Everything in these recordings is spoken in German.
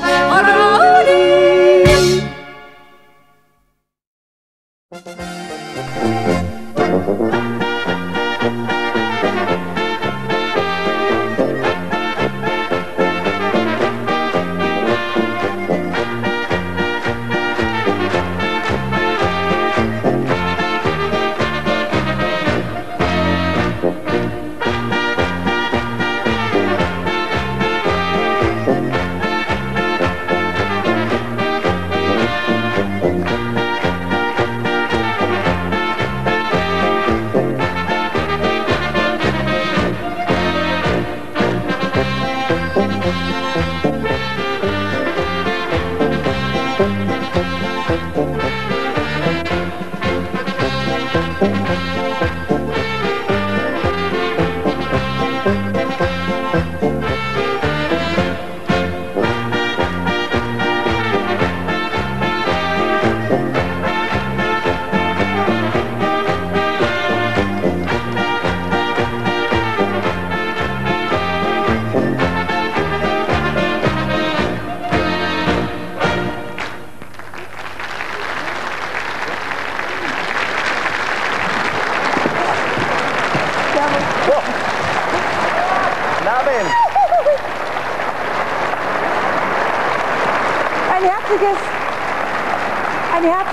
Ein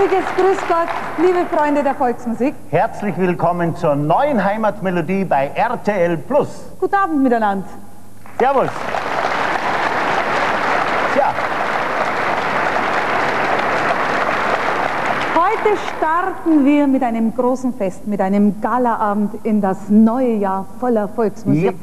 herzliches Grüß Gott, liebe Freunde der Volksmusik. Herzlich willkommen zur neuen Heimatmelodie bei RTL Plus. Guten Abend miteinander. Servus. Tja, Heute starten wir mit einem großen Fest, mit einem Galaabend in das neue Jahr voller Volksmusik.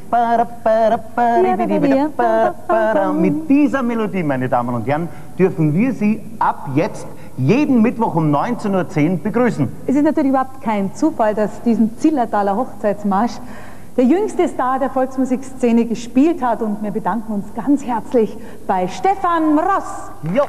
mit dieser Melodie, meine Damen und Herren, dürfen wir Sie ab jetzt jeden Mittwoch um 19.10 Uhr begrüßen. Es ist natürlich überhaupt kein Zufall, dass diesen Zillertaler Hochzeitsmarsch der jüngste Star der Volksmusikszene gespielt hat und wir bedanken uns ganz herzlich bei Stefan Ross. Jo.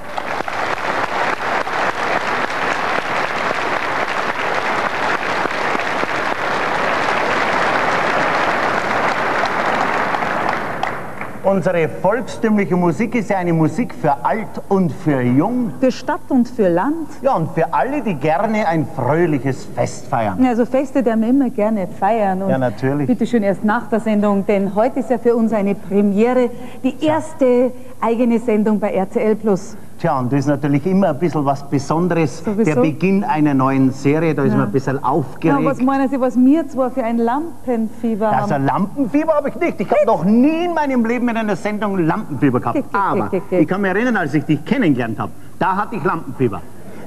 Unsere volkstümliche Musik ist ja eine Musik für alt und für jung. Für Stadt und für Land. Ja, und für alle, die gerne ein fröhliches Fest feiern. Also Feste, die wir immer gerne feiern. Und Ja, natürlich. Bitte schön erst nach der Sendung, denn heute ist ja für uns eine Premiere, die erste eigene Sendung bei RTL Plus. Tja, und das ist natürlich immer ein bisschen was Besonderes. Sowieso. Der Beginn einer neuen Serie, da ist Ja. man ein bisschen Ja, aufgeregt. was meinen Sie, was wir zwar für ein Lampenfieber Also haben? Lampenfieber habe ich nicht. Ich habe noch nie in meinem Leben in einer Sendung Lampenfieber gehabt. Kick, kick, Aber kick. ich kann mich erinnern, als ich dich kennengelernt habe, da hatte ich Lampenfieber.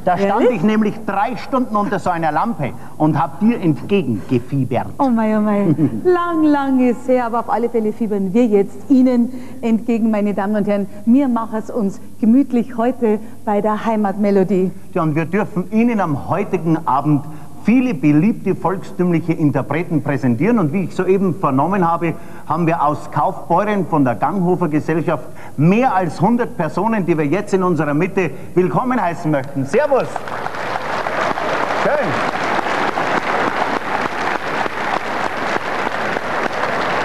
Da stand Ehrlich? ich nämlich drei Stunden unter so einer Lampe und habe dir entgegengefiebert. Oh mei, oh mei. lang, lang ist her, aber auf alle Fälle fiebern wir jetzt Ihnen entgegen, meine Damen und Herren. Wir machen es uns gemütlich heute bei der Heimatmelodie. Ja, und wir dürfen Ihnen am heutigen Abend viele beliebte volkstümliche Interpreten präsentieren. Und wie ich soeben vernommen habe, haben wir aus Kaufbeuren von der Ganghofer Gesellschaft mehr als 100 Personen, die wir jetzt in unserer Mitte willkommen heißen möchten. Servus! Schön!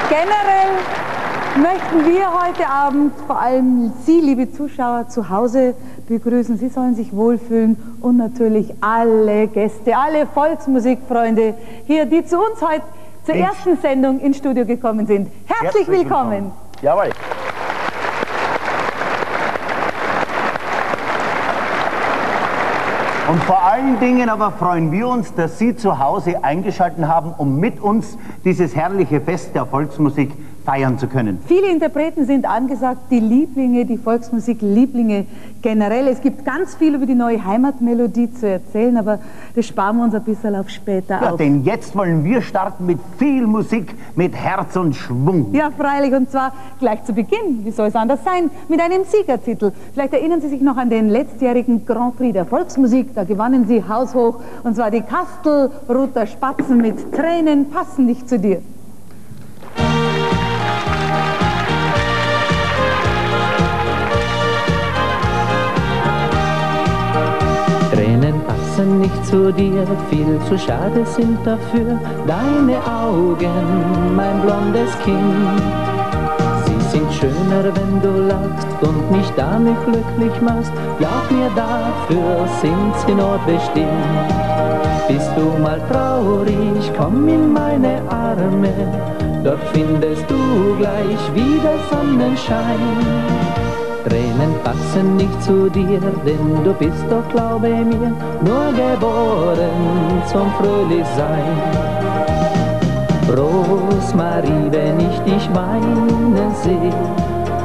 Generell möchten wir heute Abend vor allem Sie, liebe Zuschauer, zu Hause begrüßen. Sie sollen sich wohlfühlen und natürlich alle Gäste, alle Volksmusikfreunde hier, die zu uns heute zur Ich- ersten Sendung ins Studio gekommen sind. Herzlich, willkommen. Jawohl. Und vor allen Dingen aber freuen wir uns, dass Sie zu Hause eingeschaltet haben, um mit uns dieses herrliche Fest der Volksmusik feiern zu können. Viele Interpreten sind angesagt, die Lieblinge, die Volksmusik-Lieblinge generell. Es gibt ganz viel über die neue Heimatmelodie zu erzählen, aber das sparen wir uns ein bisschen auf später Ja, auf. denn jetzt wollen wir starten mit viel Musik, mit Herz und Schwung. Ja, freilich, und zwar gleich zu Beginn, wie soll es anders sein, mit einem Siegertitel. Vielleicht erinnern Sie sich noch an den letztjährigen Grand Prix der Volksmusik, da gewannen Sie haushoch, und zwar die Kastelruther Spatzen mit Tränen passen nicht zu dir. Passen nicht zu dir, viel zu schade sind dafür deine Augen, mein blondes Kind. Sie sind schöner, wenn du lachst und mich damit glücklich machst. Glaub mir, dafür sind sie nur bestimmt. Bist du mal traurig, komm in meine Arme, dort findest du gleich wieder Sonnenschein. Tränen passen nicht zu dir, denn du bist doch, glaube mir, nur geboren zum Fröhlichsein. Rosmarie, wenn ich dich weinen seh,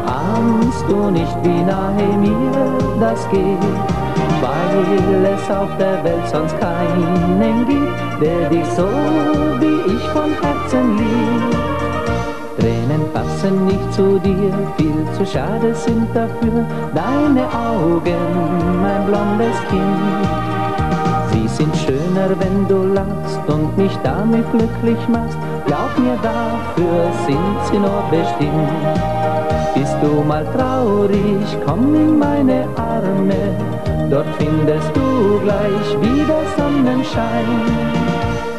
ahnst du nicht, wie nahe mir das geht, weil es auf der Welt sonst keinen gibt, der dich so wie ich von Herzen liebt. Tränen passen nicht zu dir, viel zu schade sind dafür deine Augen, mein blondes Kind. Sie sind schöner, wenn du lachst und mich damit glücklich machst. Glaub mir, dafür sind sie nur bestimmt. Bist du mal traurig, komm in meine Arme, dort findest du gleich wieder Sonnenschein.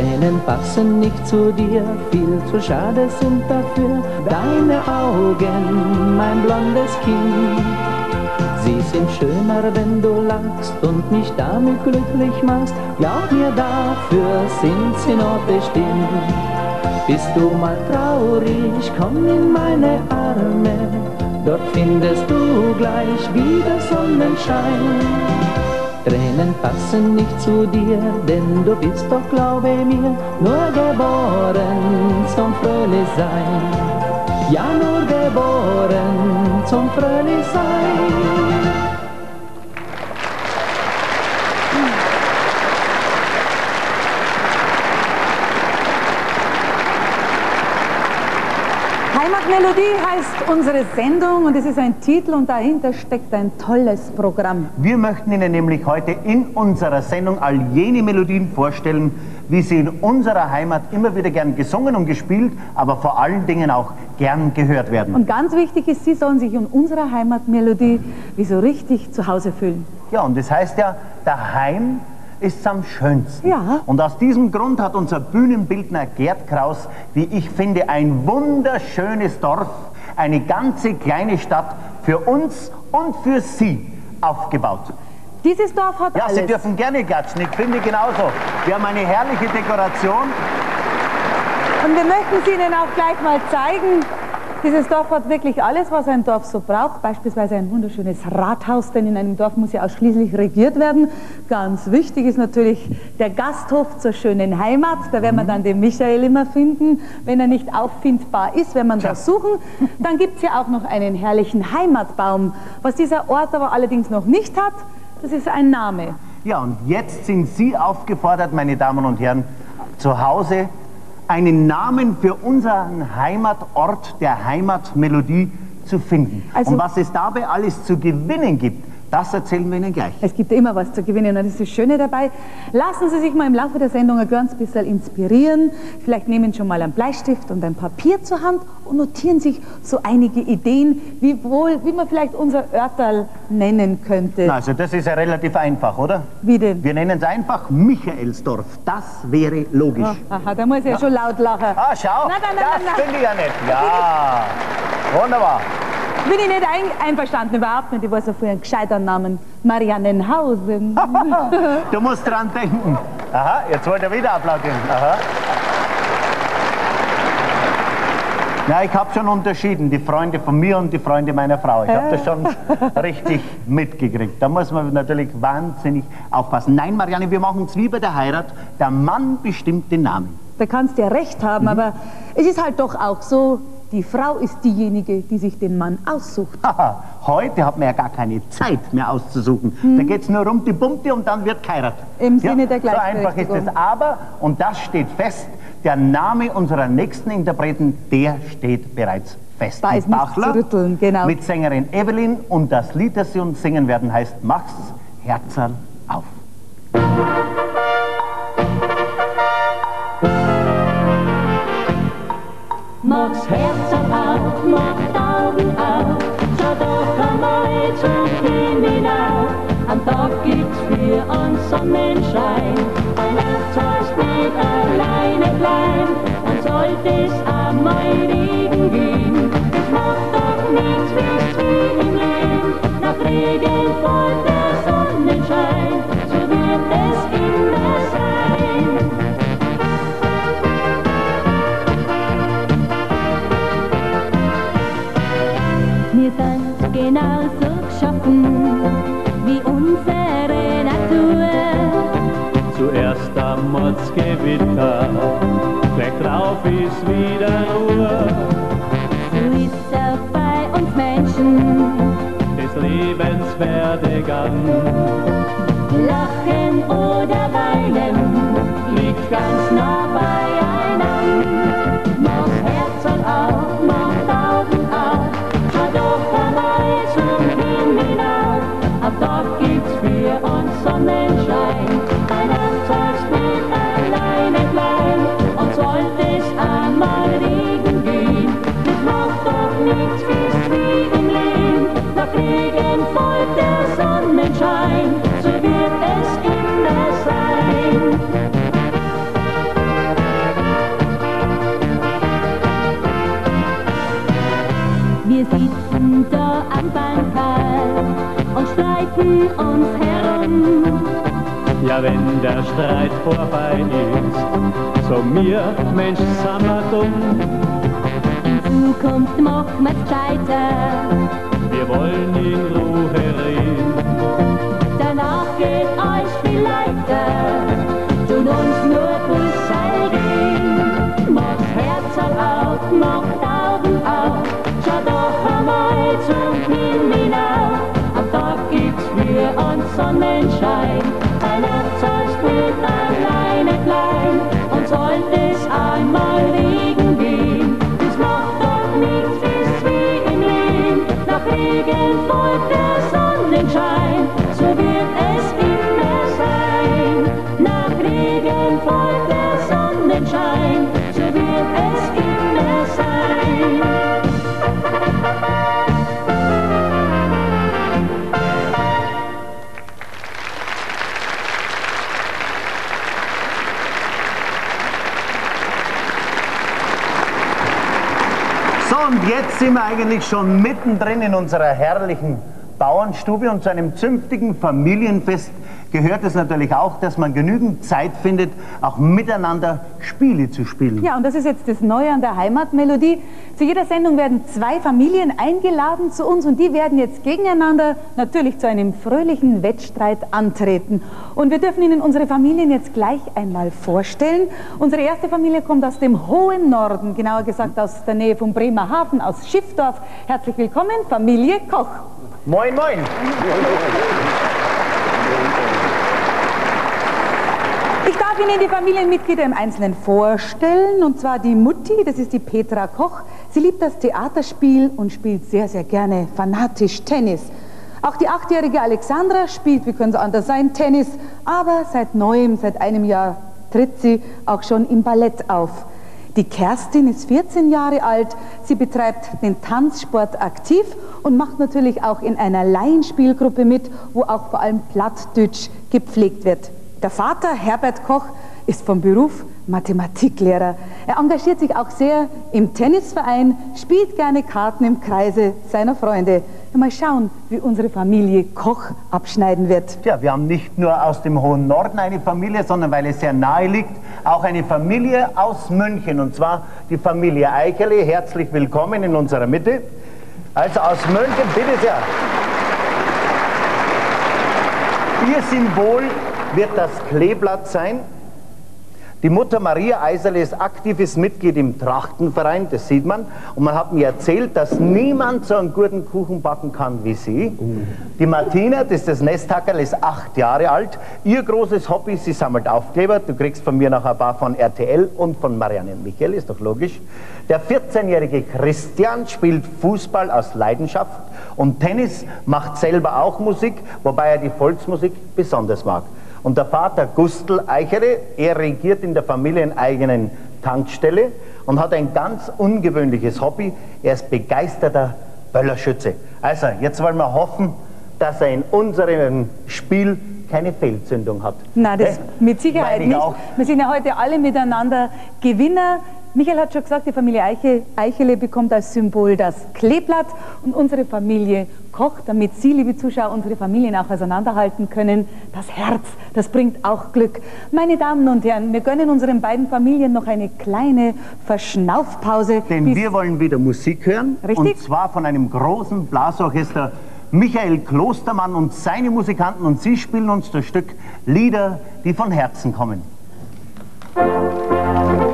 Tränen passen nicht zu dir, viel zu schade sind dafür deine Augen, mein blondes Kind. Sie sind schöner, wenn du lachst und mich damit glücklich machst. Glaub mir, dafür sind sie noch bestimmt. Bist du mal traurig, komm in meine Arme, dort findest du gleich wieder Sonnenschein. Tränen passen nicht zu dir, denn du bist doch, glaube mir, nur geboren zum Fröhlichsein. Ja, nur geboren zum Fröhlichsein. Heimatmelodie heißt unsere Sendung und es ist ein Titel und dahinter steckt ein tolles Programm. Wir möchten Ihnen nämlich heute in unserer Sendung all jene Melodien vorstellen, wie sie in unserer Heimat immer wieder gern gesungen und gespielt, aber vor allen Dingen auch gern gehört werden. Und ganz wichtig ist, Sie sollen sich in unserer Heimatmelodie wie so richtig zu Hause fühlen. Ja, und das heißt ja, daheim ist es am schönsten. Ja. Und aus diesem Grund hat unser Bühnenbildner Gerd Kraus, wie ich finde, ein wunderschönes Dorf, eine ganze kleine Stadt für uns und für Sie aufgebaut. Dieses Dorf hat Ja, alles. Sie dürfen gerne klatschen, ich finde genauso. Wir haben eine herrliche Dekoration. Und wir möchten es Ihnen auch gleich mal zeigen. Dieses Dorf hat wirklich alles, was ein Dorf so braucht. Beispielsweise ein wunderschönes Rathaus, denn in einem Dorf muss ja ausschließlich regiert werden. Ganz wichtig ist natürlich der Gasthof zur schönen Heimat. Da werden wir dann den Michael immer finden. Wenn er nicht auffindbar ist, wenn man das suchen. Dann gibt es ja auch noch einen herrlichen Heimatbaum. Was dieser Ort aber allerdings noch nicht hat, das ist ein Name. Ja, und jetzt sind Sie aufgefordert, meine Damen und Herren, zu Hause einen Namen für unseren Heimatort der Heimatmelodie zu finden. Also- und was es dabei alles zu gewinnen gibt, das erzählen wir Ihnen gleich. Es gibt immer was zu gewinnen und das ist das Schöne dabei. Lassen Sie sich mal im Laufe der Sendung ein ganz bisschen inspirieren. Vielleicht nehmen Sie schon mal einen Bleistift und ein Papier zur Hand und notieren sich so einige Ideen, wie, wohl, wie man vielleicht unser Örterl nennen könnte. Na, Also das ist ja relativ einfach, oder? Wie denn? Wir nennen es einfach Michaelsdorf. Das wäre logisch. Aha, da muss ich ja, schon laut lachen. Ah, schau, Nein, nein, nein, das finde ich ja nett. Ja, wunderbar. Bin ich nicht ein, einverstanden, überhaupt nicht. Ich weiß ja vorher einen gescheiteren Namen. Mariannenhausen. Du musst dran denken. Aha, jetzt wollt ihr wieder applaudieren. Aha. Ja, ich habe schon unterschieden, die Freunde von mir und die Freunde meiner Frau. Ich habe das schon richtig mitgekriegt. Da muss man natürlich wahnsinnig aufpassen. Nein, Marianne, wir machen es wie bei der Heirat. Der Mann bestimmt den Namen. Da kannst du ja recht haben, aber es ist halt doch auch so, die Frau ist diejenige, die sich den Mann aussucht. Haha, heute hat man ja gar keine Zeit mehr auszusuchen. Da geht es nur um die Bumte und dann wird geheiratet. Im Sinne der So einfach ist es. Aber, und das steht fest, der Name unserer nächsten Interpreten, der steht bereits Fest Da ist nichts zu rütteln, genau. Mit Sängerin Evelyn und das Lied, das sie uns singen werden, heißt Mach's Herzerl auf. Mach's Herzerl für ist wieder Ruhe. So ist auch bei uns Menschen. Des Lebens Werdegang Lachen oder weinen liegt ganz nah beieinander. Uns herum. Ja, wenn der Streit vorbei ist, so mir, Mensch, sind wir dumm. In Zukunft machen wir's weiter, Wir wollen in Ruhe reden. danach geht sind wir eigentlich schon mittendrin in unserer herrlichen Bauernstube und zu einem zünftigen Familienfest gehört es natürlich auch, dass man genügend Zeit findet, auch miteinander Spiele zu spielen. Ja, und das ist jetzt das Neue an der Heimatmelodie. Zu jeder Sendung werden zwei Familien eingeladen zu uns und die werden jetzt gegeneinander natürlich zu einem fröhlichen Wettstreit antreten. Und wir dürfen Ihnen unsere Familien jetzt gleich einmal vorstellen. Unsere erste Familie kommt aus dem hohen Norden, genauer gesagt aus der Nähe von Bremerhaven, aus Schiffdorf. Herzlich willkommen, Familie Koch. Moin, moin! Ich darf Ihnen die Familienmitglieder im Einzelnen vorstellen. Und zwar die Mutti, das ist die Petra Koch. Sie liebt das Theaterspiel und spielt sehr, sehr gerne fanatisch Tennis. Auch die achtjährige Alexandra spielt, wie können es anders sein, Tennis. Aber seit neuem, seit einem Jahr, tritt sie auch schon im Ballett auf. Die Kerstin ist 14 Jahre alt. Sie betreibt den Tanzsport aktiv und macht natürlich auch in einer Laienspielgruppe mit, wo auch vor allem Plattdeutsch gepflegt wird. Der Vater, Herbert Koch, ist vom Beruf Mathematiklehrer. Er engagiert sich auch sehr im Tennisverein, spielt gerne Karten im Kreise seiner Freunde. Mal schauen, wie unsere Familie Koch abschneiden wird. Ja, wir haben nicht nur aus dem hohen Norden eine Familie, sondern weil es sehr nahe liegt, auch eine Familie aus München. Und zwar die Familie Eicherle. Herzlich willkommen in unserer Mitte. Also aus München, bitte sehr. Ihr Symbol wird das Kleeblatt sein. Die Mutter Maria Eiserle ist aktives Mitglied im Trachtenverein, das sieht man. Und man hat mir erzählt, dass niemand so einen guten Kuchen backen kann wie sie. Die Martina, das ist das Nesthackerl, ist acht Jahre alt. Ihr großes Hobby, sie sammelt Aufkleber. Du kriegst von mir noch ein paar von RTL und von Marianne Michael, ist doch logisch. Der 14-jährige Christian spielt Fußball aus Leidenschaft und Tennis, macht selber auch Musik, wobei er die Volksmusik besonders mag. Und der Vater Gustl Eichere, er regiert in der familieneigenen Tankstelle und hat ein ganz ungewöhnliches Hobby. Er ist begeisterter Böllerschütze. Also, jetzt wollen wir hoffen, dass er in unserem Spiel keine Fehlzündung hat. Nein, das Hä? mit Sicherheit nicht. auch. Wir sind ja heute alle miteinander Gewinner. Michael hat schon gesagt, die Familie Eiche, Eichele bekommt als Symbol das Kleeblatt und unsere Familie kocht, damit Sie, liebe Zuschauer, unsere Familien auch auseinanderhalten können. Das Herz, das bringt auch Glück. Meine Damen und Herren, wir gönnen unseren beiden Familien noch eine kleine Verschnaufpause. Denn wir wollen wieder Musik hören. Richtig. Und zwar von einem großen Blasorchester, Michael Klostermann und seine Musikanten. Und sie spielen uns das Stück Lieder, die von Herzen kommen. Das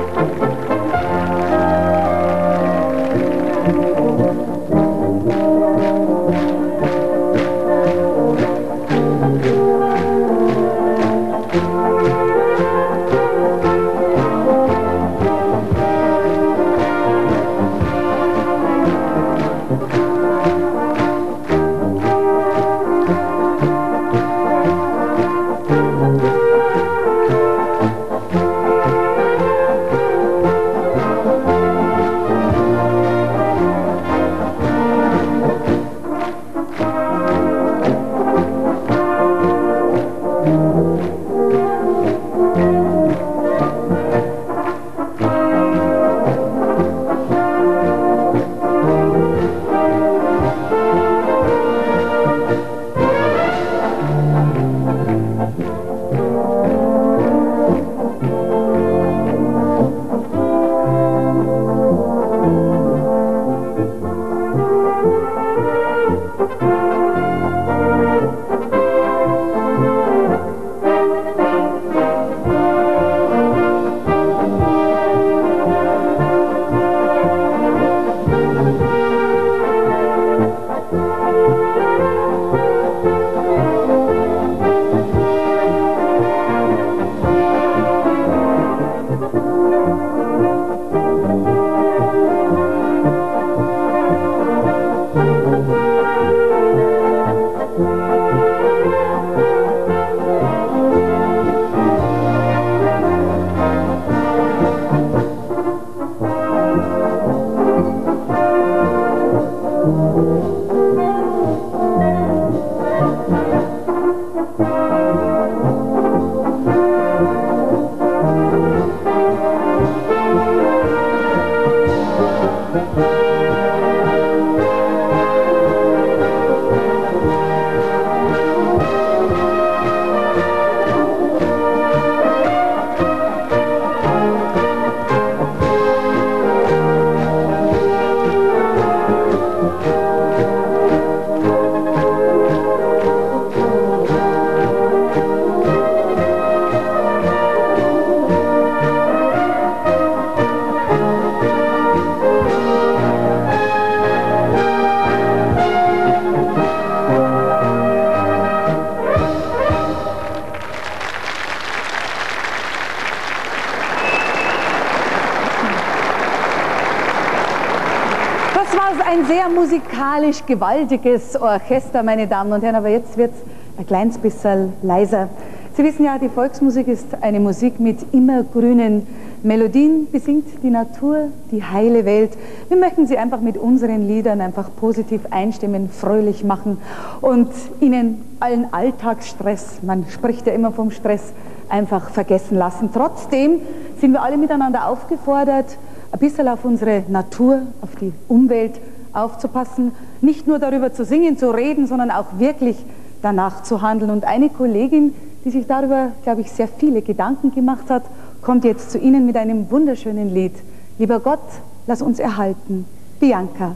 gewaltiges Orchester, meine Damen und Herren, aber jetzt wird es ein kleines bisschen leiser. Sie wissen ja, die Volksmusik ist eine Musik mit immergrünen Melodien, besingt die Natur, die heile Welt. Wir möchten Sie einfach mit unseren Liedern einfach positiv einstimmen, fröhlich machen und Ihnen allen Alltagsstress, man spricht ja immer vom Stress, einfach vergessen lassen. Trotzdem sind wir alle miteinander aufgefordert, ein bisschen auf unsere Natur, auf die Umwelt aufzupassen, nicht nur darüber zu singen, zu reden, sondern auch wirklich danach zu handeln. Und eine Kollegin, die sich darüber, glaube ich, sehr viele Gedanken gemacht hat, kommt jetzt zu Ihnen mit einem wunderschönen Lied. Lieber Gott, lass uns erhalten. Bianca.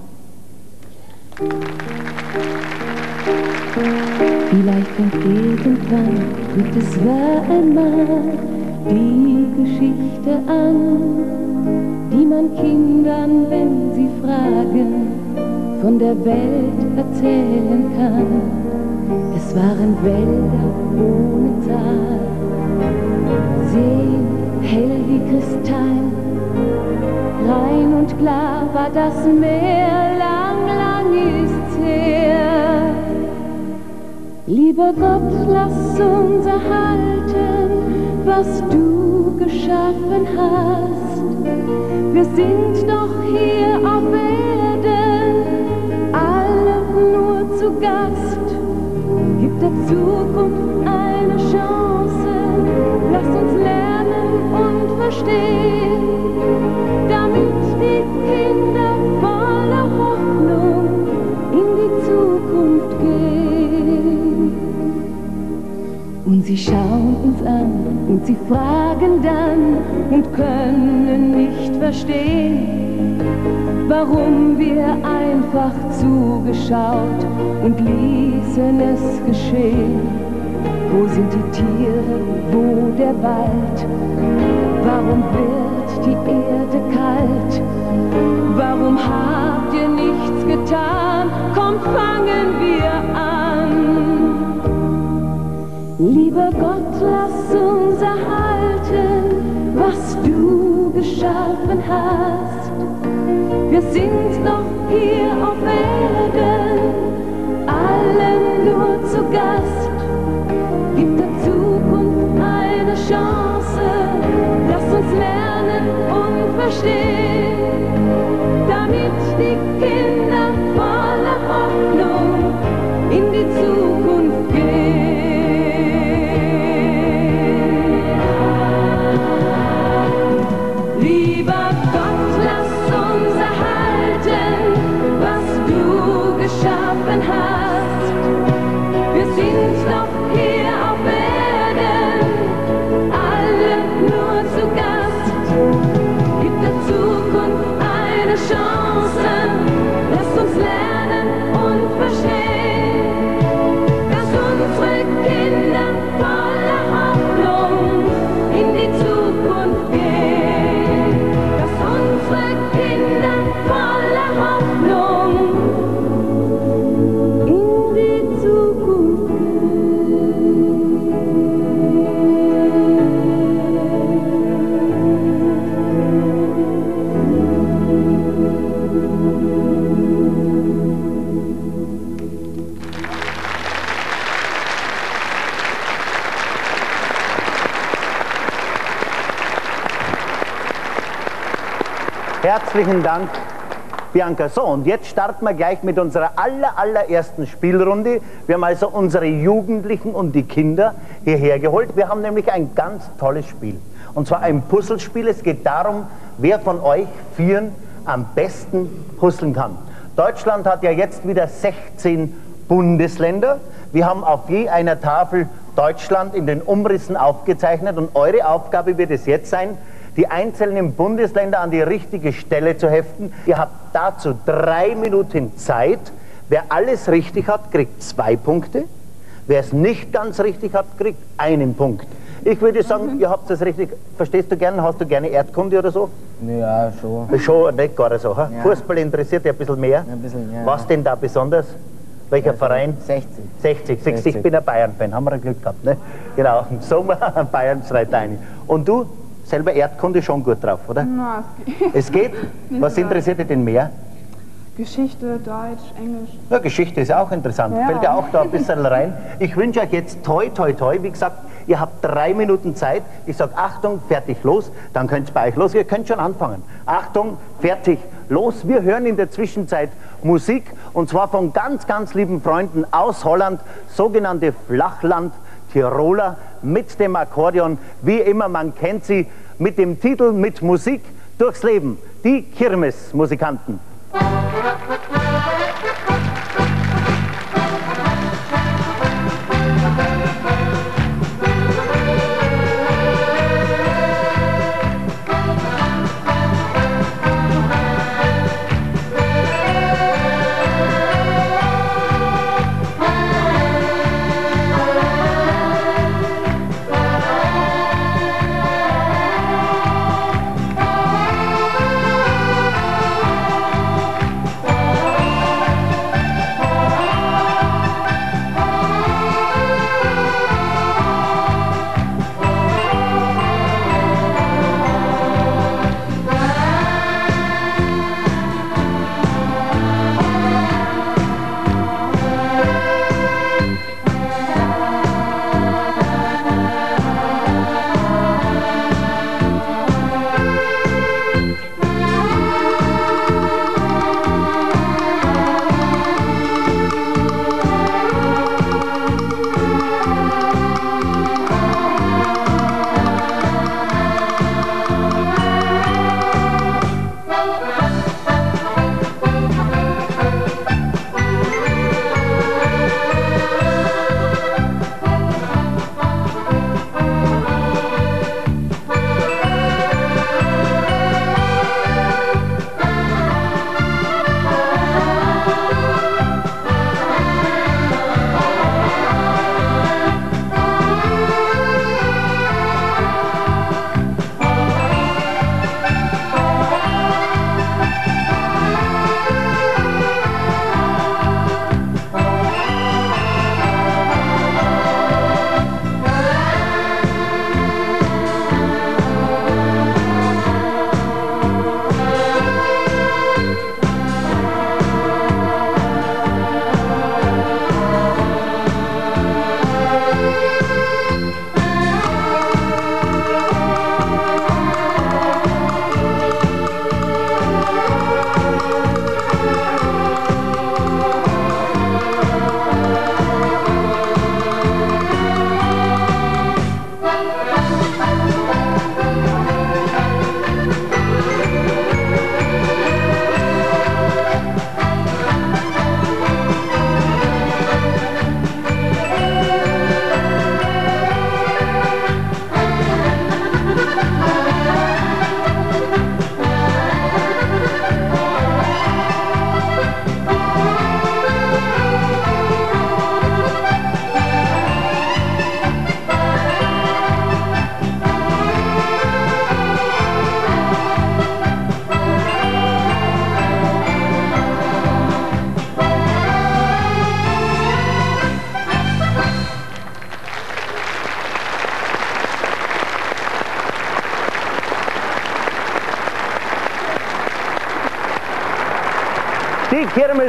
Vielleicht kommt irgendwann, gibt es ja einmal die Geschichte an, die man Kindern, wenn sie fragen, von der Welt erzählen kann. Es waren Wälder ohne Zahl, Seen hell wie Kristall, rein und klar war das Meer, lang, lang ist's her. Lieber Gott, lass uns erhalten, was du geschaffen hast. Wir sind doch hier auf Erden, Gast. Gib der Zukunft eine Chance, lass uns lernen und verstehen, damit die Kinder voller Hoffnung in die Zukunft gehen. Und sie schauen uns an und sie fragen dann und können nicht verstehen, warum wir einfach zugeschaut und ließen es geschehen. Wo sind die Tiere, wo der Wald? Warum wird die Erde kalt? Warum habt ihr nichts getan? Komm, fangen wir an. Lieber Gott, lass uns erhalten, was du geschaffen hast. Wir sind doch hier auf Erden, alle nur zu Gast. Gib der Zukunft eine Chance, lass uns lernen und verstehen, damit die Kinder voller Herzlichen Dank, Bianca. So, und jetzt starten wir gleich mit unserer aller, allerersten Spielrunde. Wir haben also unsere Jugendlichen und die Kinder hierher geholt. Wir haben nämlich ein ganz tolles Spiel. Und zwar ein Puzzlespiel. Es geht darum, wer von euch Vieren am besten puzzeln kann. Deutschland hat ja jetzt wieder 16 Bundesländer. Wir haben auf je einer Tafel Deutschland in den Umrissen aufgezeichnet und eure Aufgabe wird es jetzt sein, die einzelnen Bundesländer an die richtige Stelle zu heften. Ihr habt dazu drei Minuten Zeit. Wer alles richtig hat, kriegt zwei Punkte. Wer es nicht ganz richtig hat, kriegt einen Punkt. Ich würde sagen, ihr habt es richtig. Verstehst du gerne? Hast du gerne Erdkunde oder so? Ja, schon. Schon nicht gar so. Ja. Fußball interessiert dich ein bisschen mehr. Ein bisschen, ja. Was denn da besonders? Welcher Verein? 60. 60, 60. Ich 60. bin ein Bayern-Fan, haben wir ein Glück gehabt. Ne? Genau, im Sommer Bayern schreit ein. Und du, selber Erdkunde schon gut drauf, oder? Na, Es geht? Was so. interessiert dich denn mehr? Geschichte, Deutsch, Englisch. Ja, Geschichte ist auch interessant. Ja. Fällt ja auch da ein bisschen rein. Ich wünsche euch jetzt toi, toi, toi. Wie gesagt, ihr habt drei Minuten Zeit. Ich sage Achtung, fertig, los. Dann könnt ihr bei euch los. Ihr könnt schon anfangen. Achtung, fertig, los. Wir hören in der Zwischenzeit Musik und zwar von ganz, ganz lieben Freunden aus Holland, sogenannte Flachland. Tiroler mit dem Akkordeon, wie immer, man kennt sie, mit dem Titel Mit Musik durchs Leben. Die Kirmesmusikanten. Musik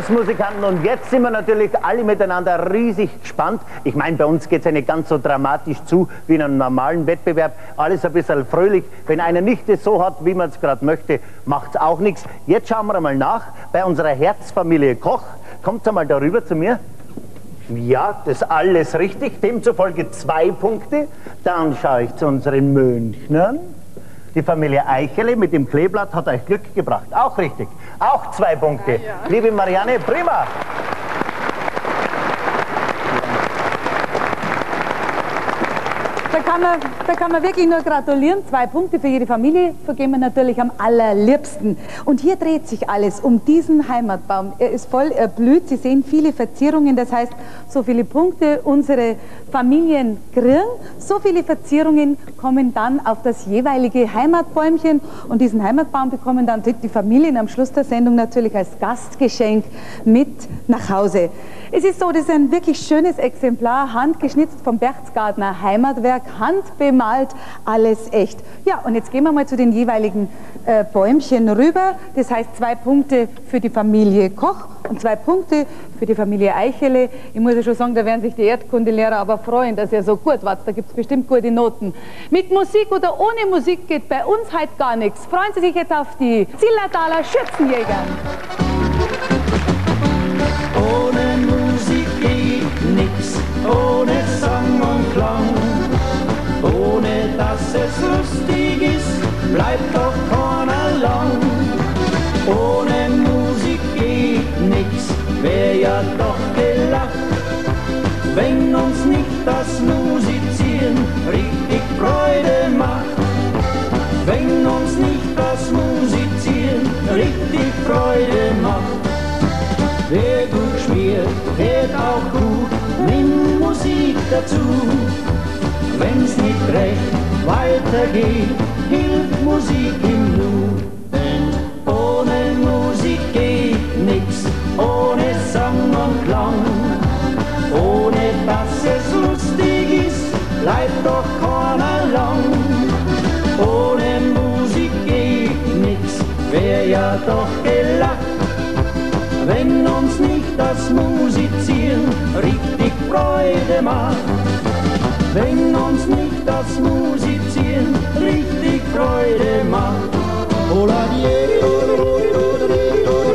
die Kirmesmusikanten. Und jetzt sind wir natürlich alle miteinander riesig gespannt. Ich meine, bei uns geht es ja nicht ganz so dramatisch zu wie in einem normalen Wettbewerb. Alles ein bisschen fröhlich. Wenn einer nicht das so hat, wie man es gerade möchte, macht es auch nichts. Jetzt schauen wir einmal nach bei unserer Herzfamilie Koch. Kommt einmal darüber zu mir. Ja, das ist alles richtig. Demzufolge zwei Punkte. Dann schaue ich zu unseren Münchnern. Die Familie Eichele mit dem Kleeblatt hat euch Glück gebracht. Auch richtig. Auch zwei Punkte. Liebe Marianne, prima. Kann, man, da kann man wirklich nur gratulieren. Zwei Punkte für jede Familie vergeben wir natürlich am allerliebsten. Und hier dreht sich alles um diesen Heimatbaum. Er ist voll erblüht. Sie sehen viele Verzierungen. Das heißt, so viele Punkte unsere Familien kriegen, so viele Verzierungen kommen dann auf das jeweilige Heimatbäumchen. Und diesen Heimatbaum bekommen dann die Familien am Schluss der Sendung natürlich als Gastgeschenk mit nach Hause. Es ist so, das ist ein wirklich schönes Exemplar, handgeschnitzt vom Berchtesgadener Heimatwerk, handbemalt, alles echt. Ja, und jetzt gehen wir mal zu den jeweiligen äh, Bäumchen rüber. Das heißt zwei Punkte für die Familie Koch und zwei Punkte für die Familie Eichele. Ich muss ja schon sagen, da werden sich die Erdkundelehrer aber freuen, dass ihr so gut wart. Da gibt es bestimmt gute Noten. Mit Musik oder ohne Musik geht bei uns halt gar nichts. Freuen Sie sich jetzt auf die Zillertaler Schützenjäger. Ohne ohne Sang und Klang. Ohne dass es lustig ist, bleibt doch keiner lang. Ohne Musik geht nix, wär ja doch gelacht. Wenn uns nicht das Musizieren richtig Freude macht. Wenn uns nicht das Musizieren richtig Freude macht. Wer gut spielt, fährt auch gut, Musik dazu. Wenn's nicht recht weitergeht, hilft Musik im Nu. Denn ohne Musik geht nix, ohne Sang und Klang. Ohne dass es lustig ist, bleibt doch keiner lang. Ohne Musik geht nix, wär ja doch gelacht wenn uns nicht das Musizieren richtig Freude macht. Wenn uns nicht das Musizieren richtig Freude macht. Oh, la, die, Ohne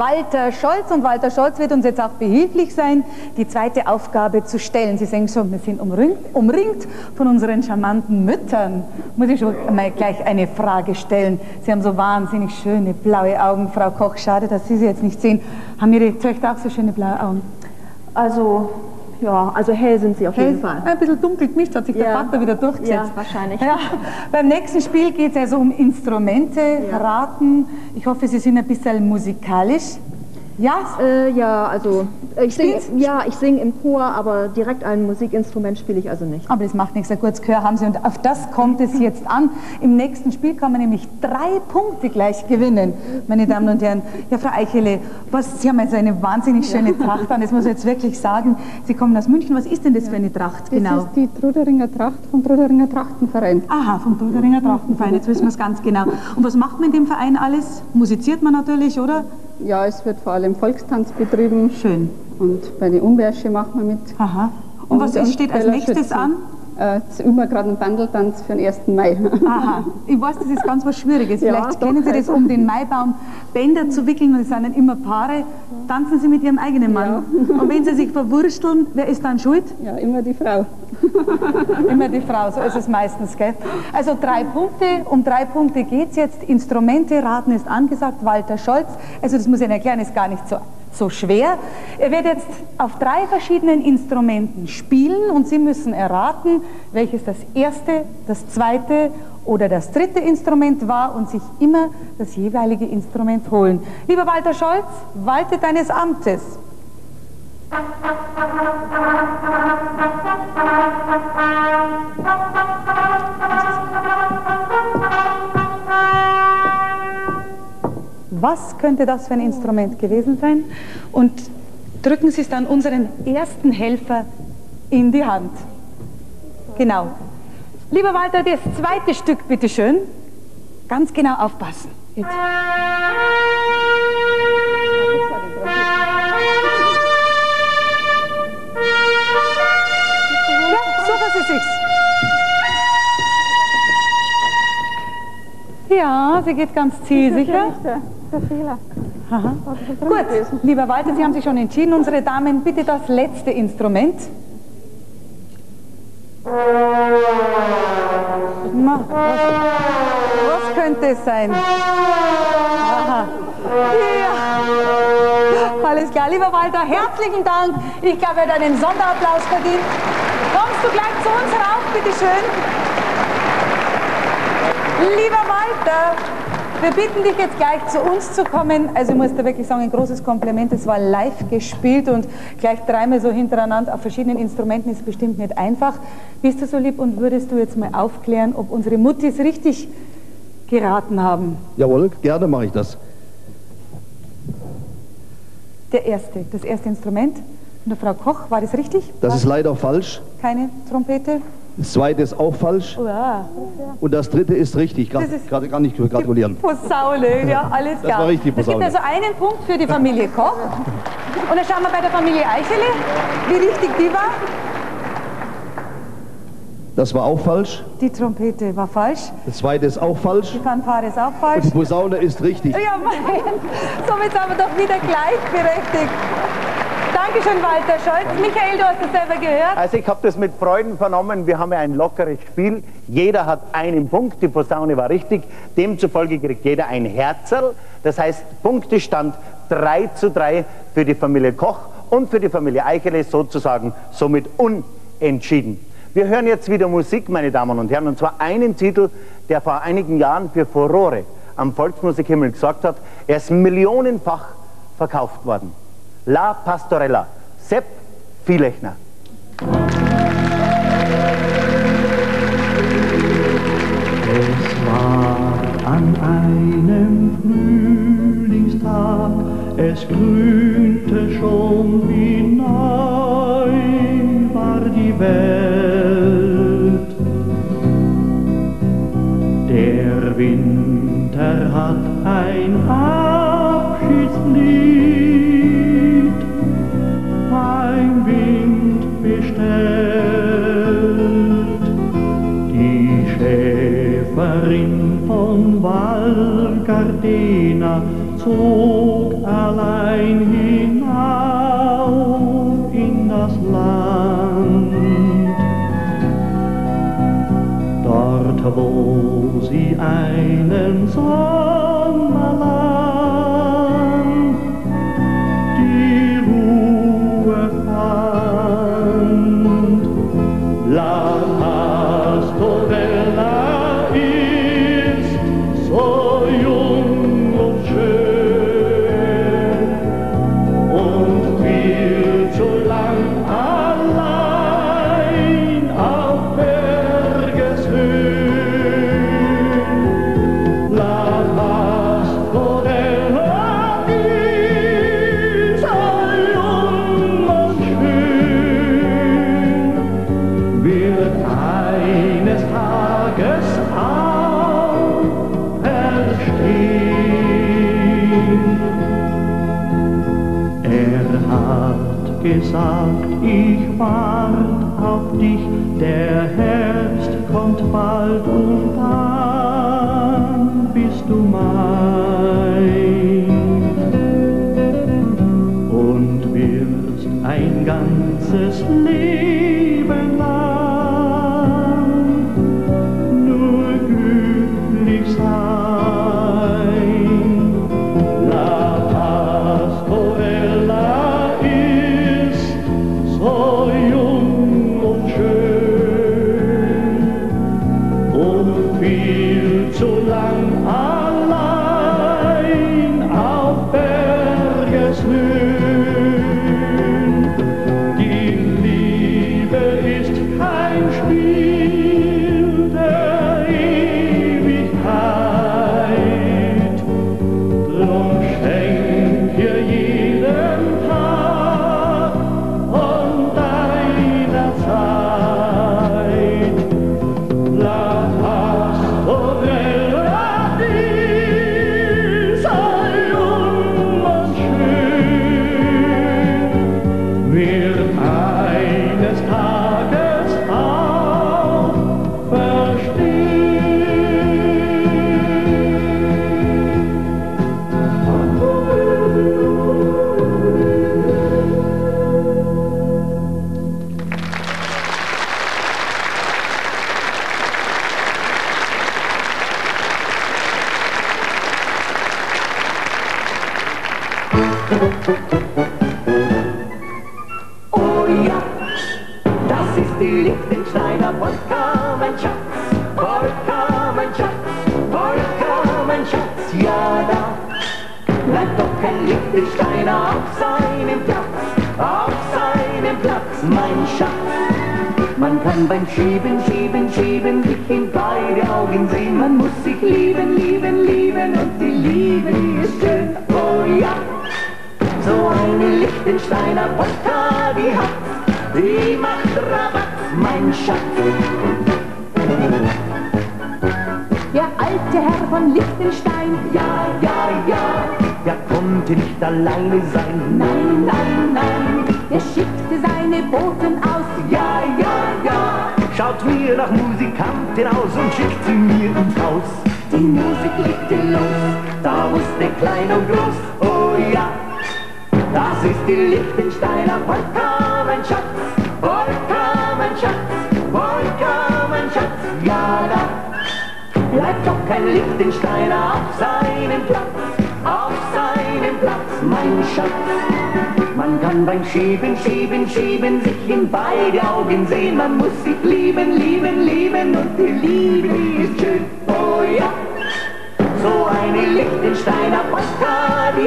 Walter Scholz. Und Walter Scholz wird uns jetzt auch behilflich sein, die zweite Aufgabe zu stellen. Sie sehen schon, wir sind umringt, umringt von unseren charmanten Müttern. Muss ich schon mal gleich eine Frage stellen. Sie haben so wahnsinnig schöne blaue Augen, Frau Koch. Schade, dass Sie sie jetzt nicht sehen. Haben Ihre Töchter auch so schöne blaue Augen? Also, ja, also hell sind sie auf jeden Fall. Ein bisschen dunkel gemischt, hat sich der Ja. Vater wieder durchgesetzt. Ja, wahrscheinlich. Ja. Beim nächsten Spiel geht es also um Instrumente, raten. Ich hoffe, Sie sind ein bisschen musikalisch. Ja, Äh, ja, also äh, ich singe ja, ich singe im Chor, aber direkt ein Musikinstrument spiele ich also nicht. aber das macht nichts. Ein kurzes Gehör haben Sie und auf das kommt es jetzt an. Im nächsten Spiel kann man nämlich drei Punkte gleich gewinnen, meine Damen und Herren. Ja, Frau Eichele, was, Sie haben jetzt eine wahnsinnig schöne Tracht an, das muss ich jetzt wirklich sagen. Sie kommen aus München. Was ist denn das für eine Tracht Das genau? ist die Truderinger Tracht vom Truderinger Trachtenverein. Aha, vom Truderinger Trachtenverein, jetzt wissen wir es ganz genau. Und was macht man in dem Verein alles? Musiziert man natürlich, oder? Ja, es wird vor allem Volkstanz betrieben Schön. und bei den Umwäsche macht man mit. Aha. Und, was ist, steht als nächstes Tellerschützen. an? Äh, wir gerade einen Bandeltanz für den 1. Mai. Aha, ich weiß, das ist ganz was Schwieriges. Ja, Vielleicht doch, kennen Sie das, um den Maibaum Bänder zu wickeln, und es sind dann immer Paare, tanzen Sie mit Ihrem eigenen Mann. Und wenn Sie sich verwursteln, wer ist dann schuld? Ja, immer die Frau. Immer die Frau, so ist es meistens, gell? Also drei Punkte, um drei Punkte geht's jetzt. Instrumente raten ist angesagt, Walter Scholz. Also das muss ich Ihnen erklären, ist gar nicht so, so schwer. Er wird jetzt auf drei verschiedenen Instrumenten spielen und Sie müssen erraten, welches das erste, das zweite oder das dritte Instrument war und sich immer das jeweilige Instrument holen. Lieber Walter Scholz, walte deines Amtes. Was könnte das für ein Instrument gewesen sein? Und drücken Sie es dann unseren ersten Helfer in die Hand. Genau. Lieber Walter, das zweite Stück, bitteschön. Ganz genau aufpassen. Jetzt. Ja, so was ist es. Ja, sie geht ganz zielsicher. Der, Fehler. Aha. Gut, lieber Walter, Sie haben sich schon entschieden. Unsere Damen, bitte das letzte Instrument. Na, was, was könnte es sein? Aha. Ja. Alles klar, lieber Walter, herzlichen Dank. Ich glaube, er hat einen Sonderapplaus verdient. Kommst du gleich zu uns rauf, bitteschön? Lieber Walter, wir bitten dich jetzt gleich zu uns zu kommen. Also ich muss dir wirklich sagen, ein großes Kompliment. Es war live gespielt und gleich dreimal so hintereinander auf verschiedenen Instrumenten ist bestimmt nicht einfach. Bist du so lieb und würdest du jetzt mal aufklären, ob unsere Muttis richtig geraten haben? Jawohl, gerne mache ich das. Der erste, das erste Instrument von der Frau Koch, war das richtig? Das war ist leider falsch. keine Trompete? Das zweite ist auch falsch. Uah. Und das dritte ist richtig. Das gerade gar nicht gratulieren. Posaune, ja, alles Das klar. war richtig, Es gibt Posaune. also einen Punkt für die Familie Koch. Und dann schauen wir bei der Familie Eichele, wie richtig die war. Das war auch falsch. Die Trompete war falsch, Das zweite ist auch falsch. die Fanfare ist auch Und falsch. die Posaune ist richtig. Ja, mein, somit sind wir doch wieder gleichberechtigt. Dankeschön, Walter Scholz. Michael, du hast es selber gehört. Also ich habe das mit Freuden vernommen. Wir haben ja ein lockeres Spiel. Jeder hat einen Punkt. Die Posaune war richtig. Demzufolge kriegt jeder ein Herzerl. Das heißt, Punktestand 3 zu 3 für die Familie Koch und für die Familie Eichele sozusagen somit unentschieden. Wir hören jetzt wieder Musik, meine Damen und Herren, und zwar einen Titel, der vor einigen Jahren für Furore am Volksmusikhimmel gesorgt hat. Er ist millionenfach verkauft worden. La Pastorella, Sepp Vielechner. Es war an einem Frühlingstag, es grünte schon wie neu war die Welt. Der Winter hat ein Abschiedslied von zog allein hinauf in das Land. Dort, wo sie einen sah,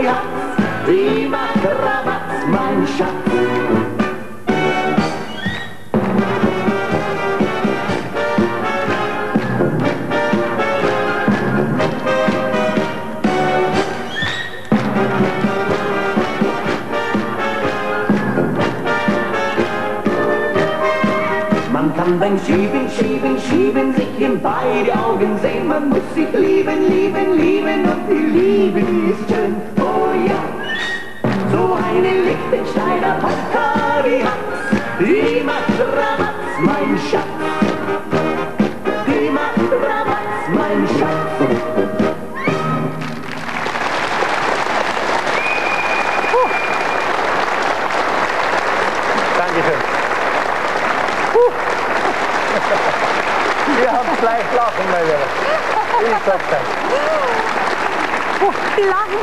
ja, die macht Rabatz, mein Schatz. Man kann beim Schieben, Schieben, Schieben sich in beide Augen sehen, man muss sich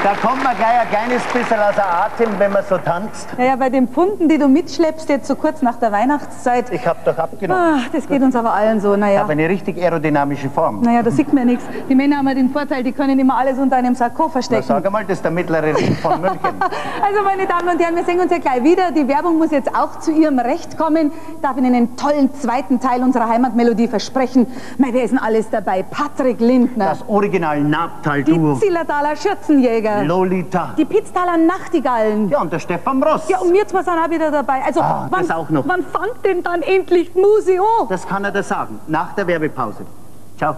Da kommt man gleich ein kleines bisschen außer Atem, wenn man so tanzt. Naja, bei den Pfunden, die du mitschleppst, jetzt so kurz nach der Weihnachtszeit, Ich hab doch abgenommen. ah, das geht uns aber allen so. Ich Naja, habe eine richtig aerodynamische Form. naja, da sieht man nichts. Die Männer haben ja den Vorteil, die können immer alles unter einem Sakko Na, verstecken. sag einmal, das ist der mittlere Ring von München. Also, meine Damen und Herren, wir sehen uns ja gleich wieder. Die Werbung muss jetzt auch zu ihrem Recht kommen. Ich darf Ihnen einen tollen zweiten Teil unserer Heimatmelodie versprechen. Mei, wer ist denn alles dabei? Patrick Lindner, Das Original die Nabtal-Duo. Zillertaler Schürzenjäger, Lolita. die Pitztaler Nachtigallen. Ja, und der Stefan Ross. Ja, und wir zwei sind auch wieder dabei. Also, Ah, wann, das auch noch. wann fängt denn dann endlich an? Das kann er da sagen. Nach der Werbepause. Ciao.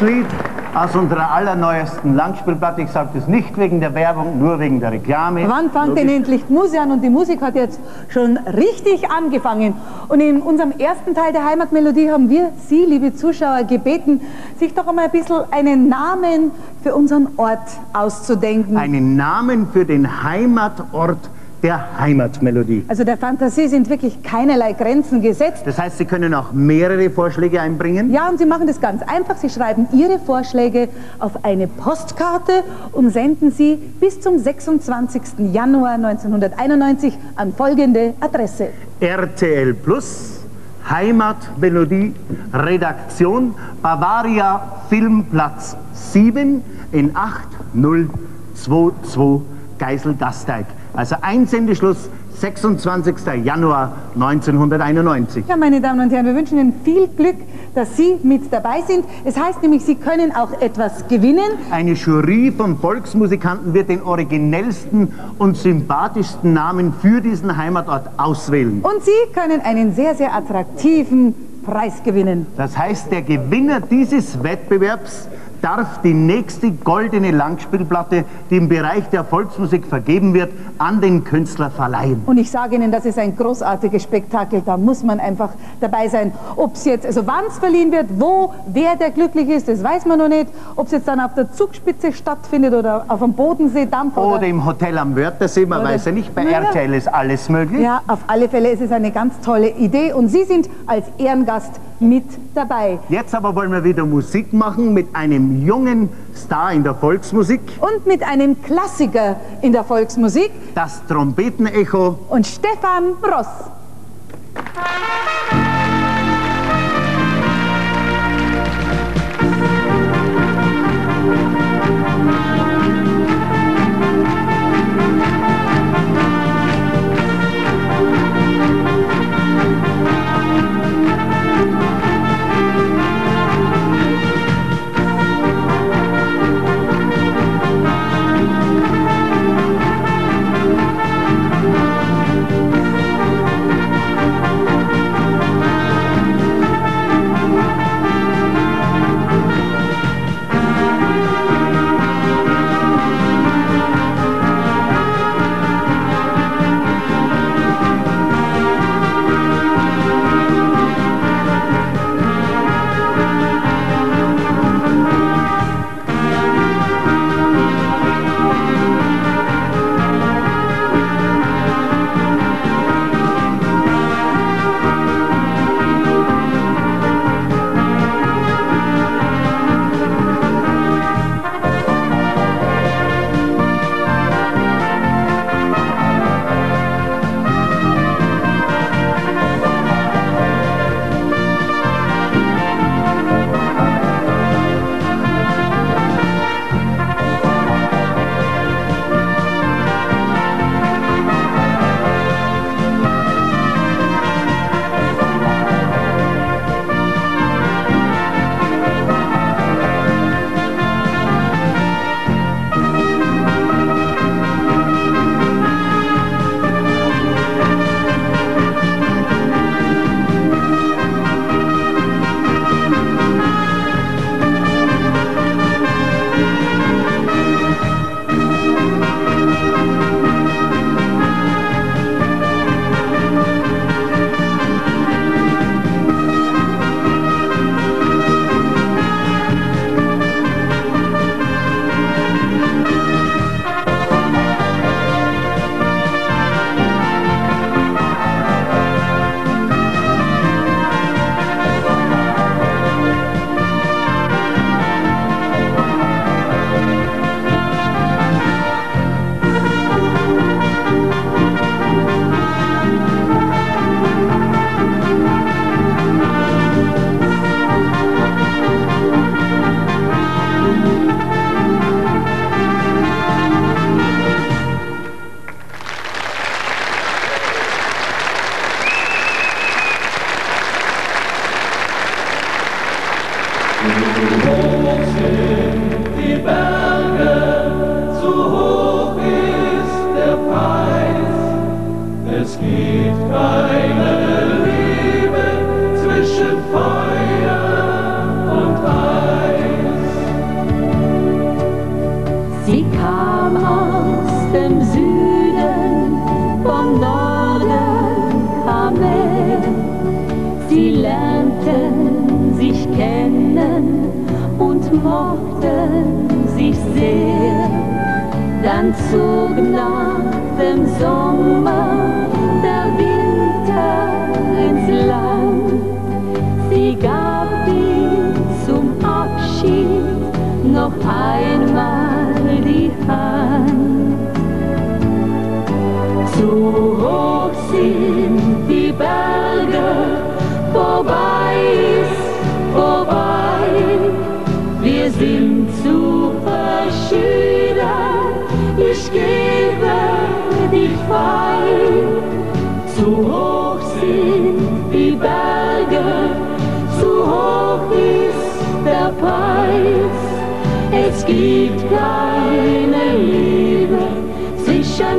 Lied aus unserer allerneuesten Langspielplatte. Ich sage das nicht wegen der Werbung, nur wegen der Reklame. Wann fängt denn endlich die Musik an? Und die Musik hat jetzt schon richtig angefangen. Und in unserem ersten Teil der Heimatmelodie haben wir Sie, liebe Zuschauer, gebeten, sich doch einmal ein bisschen einen Namen für unseren Ort auszudenken. Einen Namen für den Heimatort der Heimatmelodie. Also der Fantasie sind wirklich keinerlei Grenzen gesetzt. Das heißt, Sie können auch mehrere Vorschläge einbringen. Ja, und Sie machen das ganz einfach. Sie schreiben Ihre Vorschläge auf eine Postkarte und senden sie bis zum 26. Januar 1991 an folgende Adresse. RTL Plus, Heimatmelodie, Redaktion Bavaria Filmplatz 7 in 8022 Geiselgasteig. Also Einsendeschluss 26. Januar 1991. Ja, meine Damen und Herren, wir wünschen Ihnen viel Glück, dass Sie mit dabei sind. Es heißt nämlich, Sie können auch etwas gewinnen. Eine Jury von Volksmusikanten wird den originellsten und sympathischsten Namen für diesen Heimatort auswählen. Und Sie können einen sehr, sehr attraktiven Preis gewinnen. Das heißt, der Gewinner dieses Wettbewerbs darf die nächste goldene Langspielplatte, die im Bereich der Volksmusik vergeben wird, an den Künstler verleihen. Und ich sage Ihnen, das ist ein großartiges Spektakel. Da muss man einfach dabei sein. Ob es jetzt, also wann es verliehen wird, wo, wer der glücklich ist, das weiß man noch nicht. Ob es jetzt dann auf der Zugspitze stattfindet oder auf dem Bodensee, Dampf Oder im Hotel am Wörthersee, man Oder- weiß ja nicht, bei Naja. RTL ist alles möglich. Ja, auf alle Fälle ist es eine ganz tolle Idee und Sie sind als Ehrengast mit dabei. Jetzt aber wollen wir wieder Musik machen mit einem jungen Star in der Volksmusik, Und mit einem Klassiker in der Volksmusik das Trompetenecho. und Stefan Bross.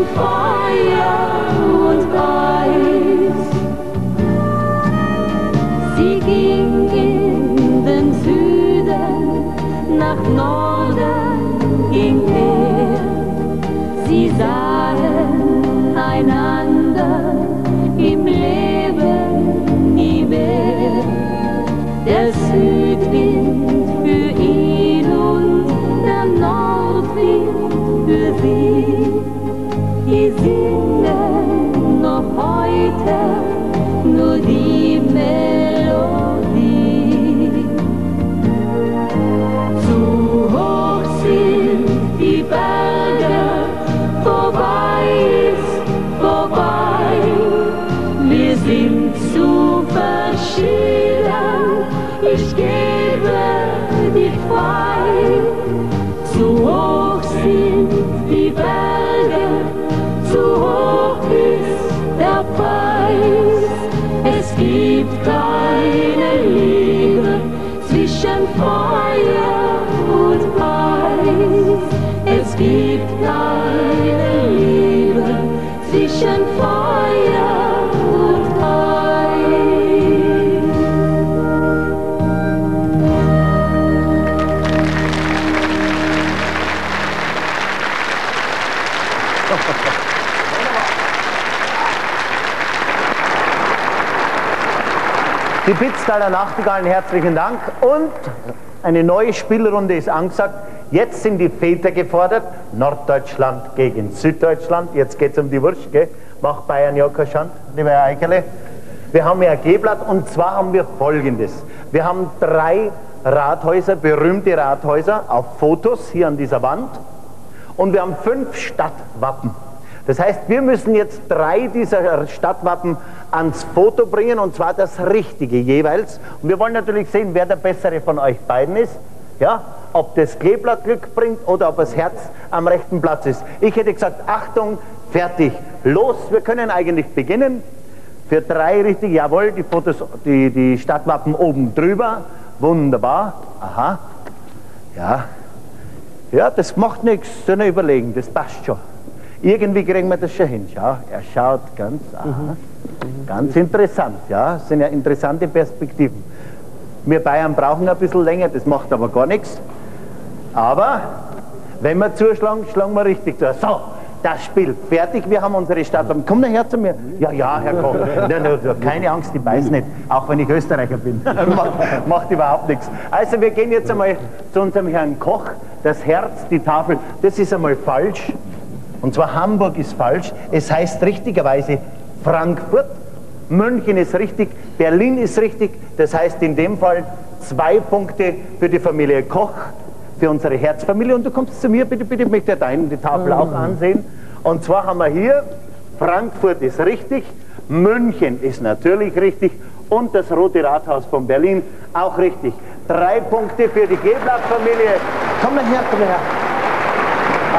and fall. Die Pitztaler Nachtigallen, herzlichen Dank. Und eine neue Spielrunde ist angesagt. Jetzt sind die Väter gefordert. Norddeutschland gegen Süddeutschland. Jetzt geht es um die Wurst, gell? Macht Bayern ja keinen Schand, lieber Herr Eichele. Wir haben ja G-Blatt und zwar haben wir folgendes. Wir haben drei Rathäuser, berühmte Rathäuser auf Fotos hier an dieser Wand. Und wir haben fünf Stadtwappen. Das heißt, wir müssen jetzt drei dieser Stadtwappen ans Foto bringen und zwar das Richtige jeweils. Und wir wollen natürlich sehen, wer der Bessere von euch beiden ist. Ja, ob das Kleeblatt Glück bringt oder ob das Herz am rechten Platz ist. Ich hätte gesagt, Achtung, fertig, los, wir können eigentlich beginnen. Für drei richtig, jawohl, die Fotos, die, die Stadtwappen oben drüber, wunderbar, aha, ja, ja, das macht nichts, sondern überlegen, das passt schon. Irgendwie kriegen wir das schon hin. Schau, er schaut ganz, aha, ganz interessant, ja, das sind ja interessante Perspektiven. Wir Bayern brauchen ein bisschen länger, das macht aber gar nichts. Aber wenn wir zuschlagen, schlagen wir richtig zu. So, das Spiel fertig, wir haben unsere Stadt. Komm nachher zu mir. Ja, ja, Herr Koch. Nein, nein, keine Angst, ich weiß nicht, auch wenn ich Österreicher bin. macht, macht überhaupt nichts. Also wir gehen jetzt einmal zu unserem Herrn Koch. Das Herz, die Tafel, das ist einmal falsch. Und zwar Hamburg ist falsch. Es heißt richtigerweise Frankfurt. München ist richtig, Berlin ist richtig. Das heißt in dem Fall zwei Punkte für die Familie Koch, für unsere Herzfamilie. Und du kommst zu mir, bitte, bitte, ich möchte deine die Tafel auch ansehen. Und zwar haben wir hier, Frankfurt ist richtig, München ist natürlich richtig und das Rote Rathaus von Berlin auch richtig. Drei Punkte für die Geblatt-Familie. Komm mal her, komm mal her.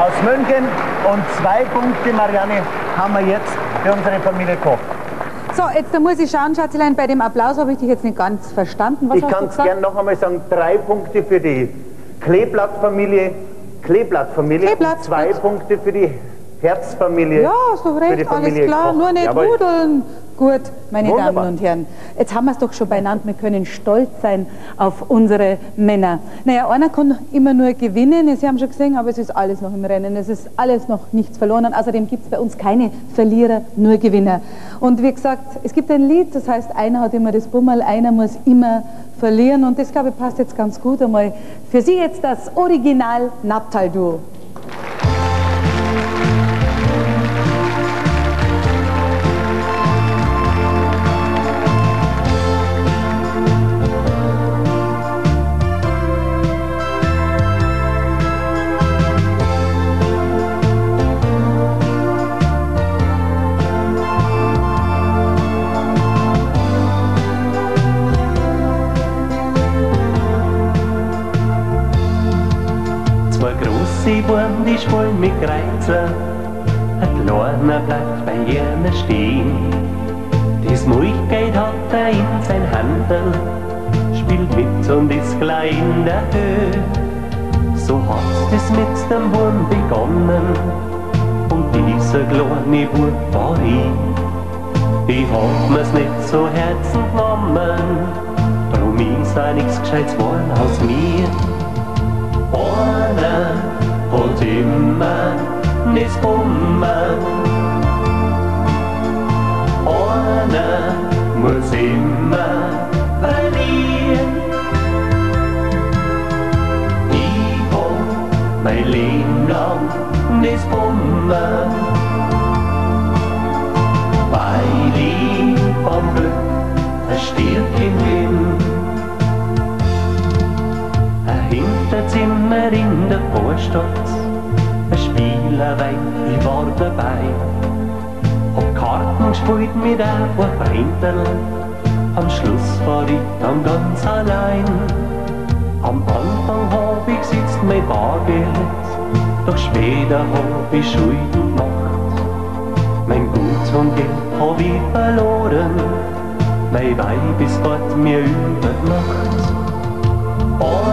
Aus München und zwei Punkte, Marianne, haben wir jetzt für unsere Familie Koch. So, jetzt da muss ich schauen, Schatzelein, bei dem Applaus habe ich dich jetzt nicht ganz verstanden. Was Ich hast du kann es gesagt? gern noch einmal sagen, drei Punkte für die Kleeblattfamilie, Kleeblattfamilie, Kleeblatt, und zwei. Punkte für die Herzfamilie. Ja, so für die recht, alles klar, Koch. nur nicht Jawohl. rudeln. Gut, meine Wunderbar. Damen und Herren, jetzt haben wir es doch schon beieinander, wir können stolz sein auf unsere Männer. Naja, einer kann immer nur gewinnen, Sie haben schon gesehen, aber es ist alles noch im Rennen, es ist alles noch nichts verloren. Und außerdem gibt es bei uns keine Verlierer, nur Gewinner. Und wie gesagt, es gibt ein Lied, das heißt, einer hat immer das Bummel, einer muss immer verlieren. Und das, glaube ich, passt jetzt ganz gut einmal. Für Sie jetzt das Original Nabtal-Duo. Mich reizen, ein kleiner bleibt bei ihnen stehen. Das Milchgeld hat er in sein Handel, spielt mit und ist gleich in der Höhe. So hat's das mit dem Wurm begonnen und dieser kleine Bub war ich. Ich hab mir's nicht so herzen genommen, drum ist auch nichts Gescheites geworden aus mir. Einer hat immer nis Bummen, einer muss immer verlieren. Ich hab mein Leben lang nis Bummen, weil ich vom Glück ein Stierchen bin. Ein Hinterzimmer in der Vorstadt, ein Spielerwein, ich war dabei. Hab Karten gespielt mit ein paar Freunden, am Schluss war ich dann ganz allein. Am Anfang hab ich gesitzt mein Bargeld, doch später hab ich Schulden gemacht. Mein Gut und Geld hab ich verloren, mein Weib ist fort mir übergemacht. Einer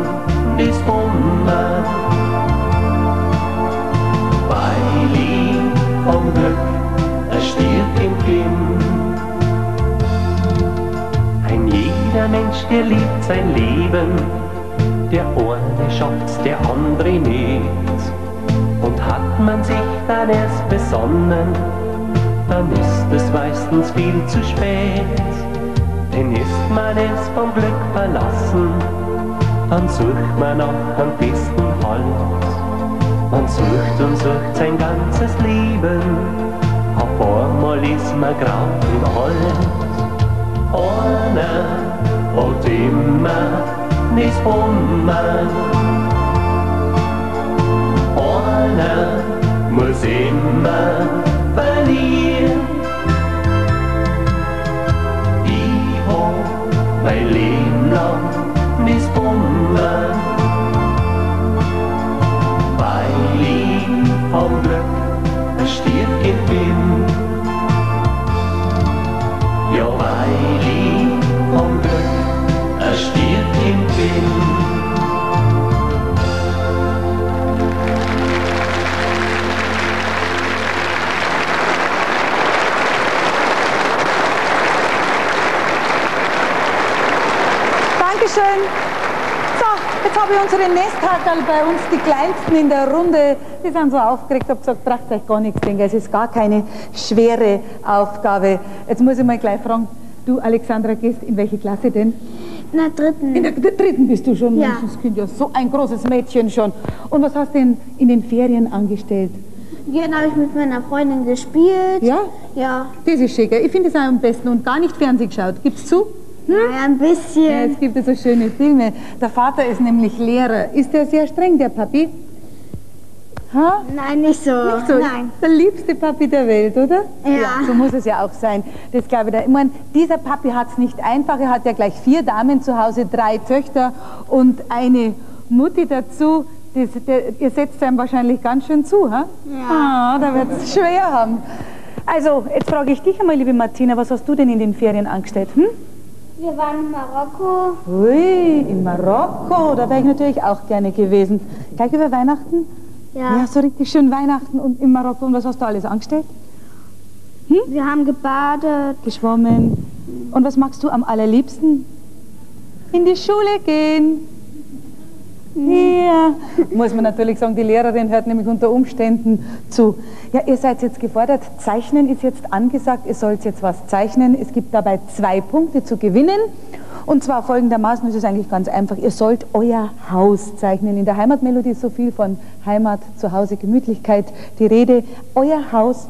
Mensch, der liebt sein Leben, der eine schafft's, der andere nicht. Und hat man sich dann erst besonnen, dann ist es meistens viel zu spät. Denn ist man es vom Glück verlassen, dann sucht man nach am besten Halt. Man sucht und sucht sein ganzes Leben, auf einmal ist man grau im Alt. Einer hat immer nis Bummen, einer muss immer verlieren. Ich hab mein Leben lang nis Bummen, weil ich vom Glück ein Stierchen bin. Ja, weil ich Stierchen bin. Dankeschön. So, jetzt habe ich unsere Nesthakerl bei uns, die kleinsten in der Runde. Die sind so aufgeregt, habe gesagt, braucht euch gar nichts denken. Es ist gar keine schwere Aufgabe. Jetzt muss ich mal gleich fragen, du Alexandra gehst in welche Klasse denn? In der dritten. In der, der dritten bist du schon, Ja. Menschenskind, ja, so ein großes Mädchen schon. Und was hast du denn in den Ferien angestellt? Hier habe ich mit meiner Freundin gespielt. Ja? Ja. Das ist schick. gell? Ich finde es am besten und gar nicht Fernsehen geschaut. Gib's zu? Ein Ja, bisschen. es gibt ja so schöne Filme. Der Vater ist nämlich Lehrer. Ist der sehr streng, der Papi? Ha? Nein, nicht so. Nicht so. Nein. Der liebste Papi der Welt, oder? Ja. so muss es ja auch sein. Das glaube ich. da- Ich meine, dieser Papi hat es nicht einfach. Er hat ja gleich vier Damen zu Hause, drei Töchter und eine Mutti dazu. Das, der, ihr setzt einem wahrscheinlich ganz schön zu, ha? Ja. Ah, da wird es schwer haben. Also, jetzt frage ich dich einmal, liebe Martina, was hast du denn in den Ferien angestellt? Hm? Wir waren in Marokko. Ui, in Marokko, da wäre ich natürlich auch gerne gewesen. Gleich über Weihnachten? Ja. Ja, so richtig schön Weihnachten und in Marokko. Und was hast du alles angestellt? Wir haben gebadet. Geschwommen. Und was magst du am allerliebsten? In die Schule gehen. Ja, muss man natürlich sagen, die Lehrerin hört nämlich unter Umständen zu. Ja, ihr seid jetzt gefordert, Zeichnen ist jetzt angesagt, ihr sollt jetzt was zeichnen. Es gibt dabei zwei Punkte zu gewinnen. Und zwar folgendermaßen, es ist eigentlich ganz einfach, ihr sollt euer Haus zeichnen. In der Heimatmelodie ist so viel von Heimat, Zuhause, Gemütlichkeit die Rede. Euer Haus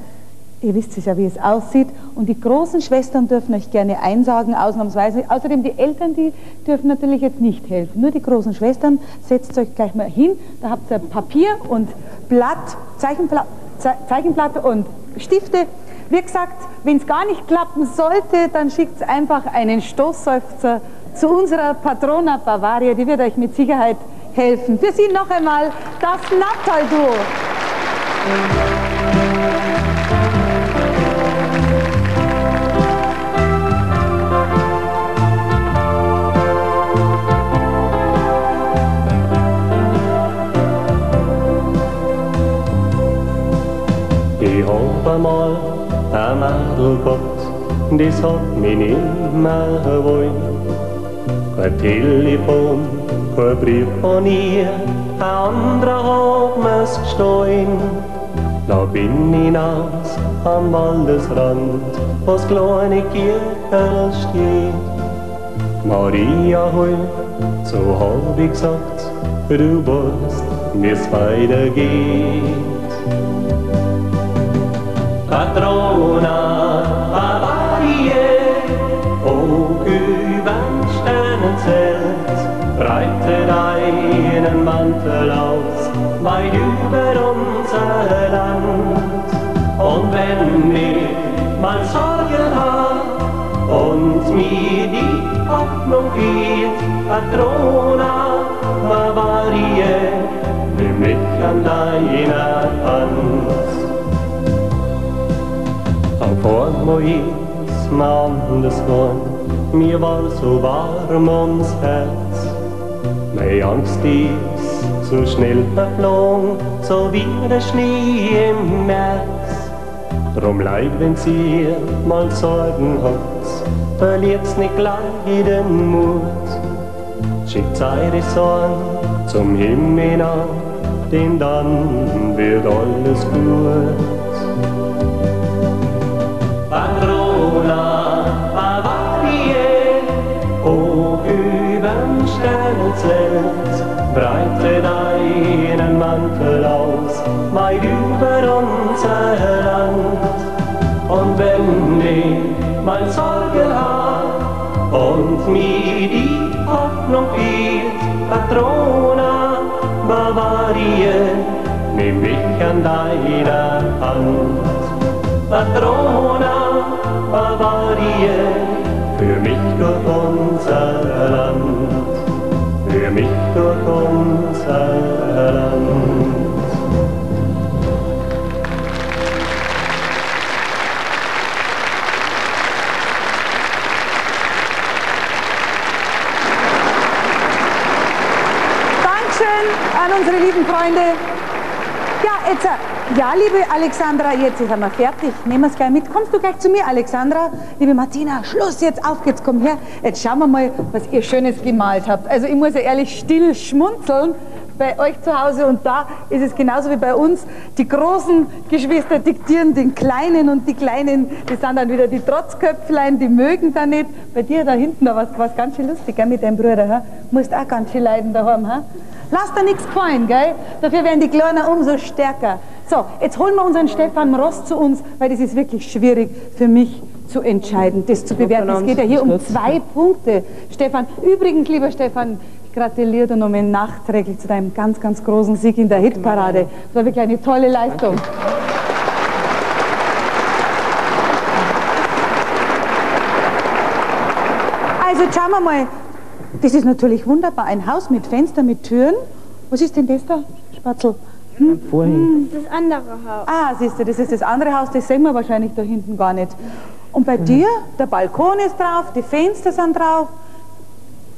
Ihr wisst es ja, wie es aussieht. Und die großen Schwestern dürfen euch gerne einsagen, ausnahmsweise. Außerdem die Eltern, die dürfen natürlich jetzt nicht helfen. Nur die großen Schwestern, setzt euch gleich mal hin. Da habt ihr Papier und Blatt, Zeichenblatt, Ze- Zeichenblatt und Stifte. Wie gesagt, wenn es gar nicht klappen sollte, dann schickt einfach einen Stoßseufzer zu unserer Patrona Bavaria, die wird euch mit Sicherheit helfen. Für Sie noch einmal das Natal-Duo. Ich hab einmal gehabt, das hat mich nimmer wollen. Kein Telefon, kein Brief von ihr, ein anderer hat mir's gestohlen. Da bin ich hinaus am Waldesrand, wo's kleine Kirche steht. Maria heul, so hab ich gesagt, du weißt, wie's weitergeht. Patrona Bavarie, hoch überm Sternenzelt, breite deinen Mantel aus, weit über unser Land. Und wenn ich mal Sorgen hab und mir die Hoffnung fehlt, Patrona Bavarie, nimm mich an deiner Hand. Vor mir anders geworden, mir war so warm ums Herz. Meine Angst ist so schnell verflogen, so wie der Schnee im März. Drum leid, wenn's ihr mal Sorgen habt, verliert's nicht gleich den Mut. Schickt eure Sorgen zum Himmel an, denn dann wird alles gut. Überm Sternenzelt, breite deinen Mantel aus, weit über unser Land. Und wenn ich mal Sorge hab und mir die Hoffnung fehlt, Patrona Bavarie, nimm mich an deiner Hand. Patrona Bavarie, für mich durch unser Land, für mich durch unser Land. Dankeschön an unsere lieben Freunde. Ja, jetzt, äh, ja, liebe Alexandra, jetzt sind wir fertig. Nehmen wir es gleich mit. Kommst du gleich zu mir, Alexandra? Liebe Martina, Schluss jetzt, auf geht's, komm her. Jetzt schauen wir mal, was ihr Schönes gemalt habt. Also ich muss ja ehrlich still schmunzeln bei euch zu Hause und da ist es genauso wie bei uns. Die großen Geschwister diktieren den Kleinen und die Kleinen, die sind dann wieder die Trotzköpflein, die mögen da nicht. Bei dir da hinten, da war es ganz schön lustig, gell, mit deinem Bruder, ha? Musst auch ganz schön leiden daheim, ha? Lass dir nichts gefallen, gell? Dafür werden die Kleinen umso stärker. So, jetzt holen wir unseren Stefan Ross zu uns, weil das ist wirklich schwierig für mich zu entscheiden, das zu bewerten. Es geht ja hier um zwei Punkte. Stefan, übrigens, lieber Stefan, ich gratuliere dir nochmal nachträglich zu deinem ganz, ganz großen Sieg in der Hitparade. Das war wirklich eine tolle Leistung. Also schauen wir mal. Das ist natürlich wunderbar. Ein Haus mit Fenster, mit Türen. Was ist denn das da, Spatzel? Hm? Vorhin. Das andere Haus. Ah, siehst du, das ist das andere Haus, das sehen wir wahrscheinlich da hinten gar nicht. Und bei dir, der Balkon ist drauf, die Fenster sind drauf,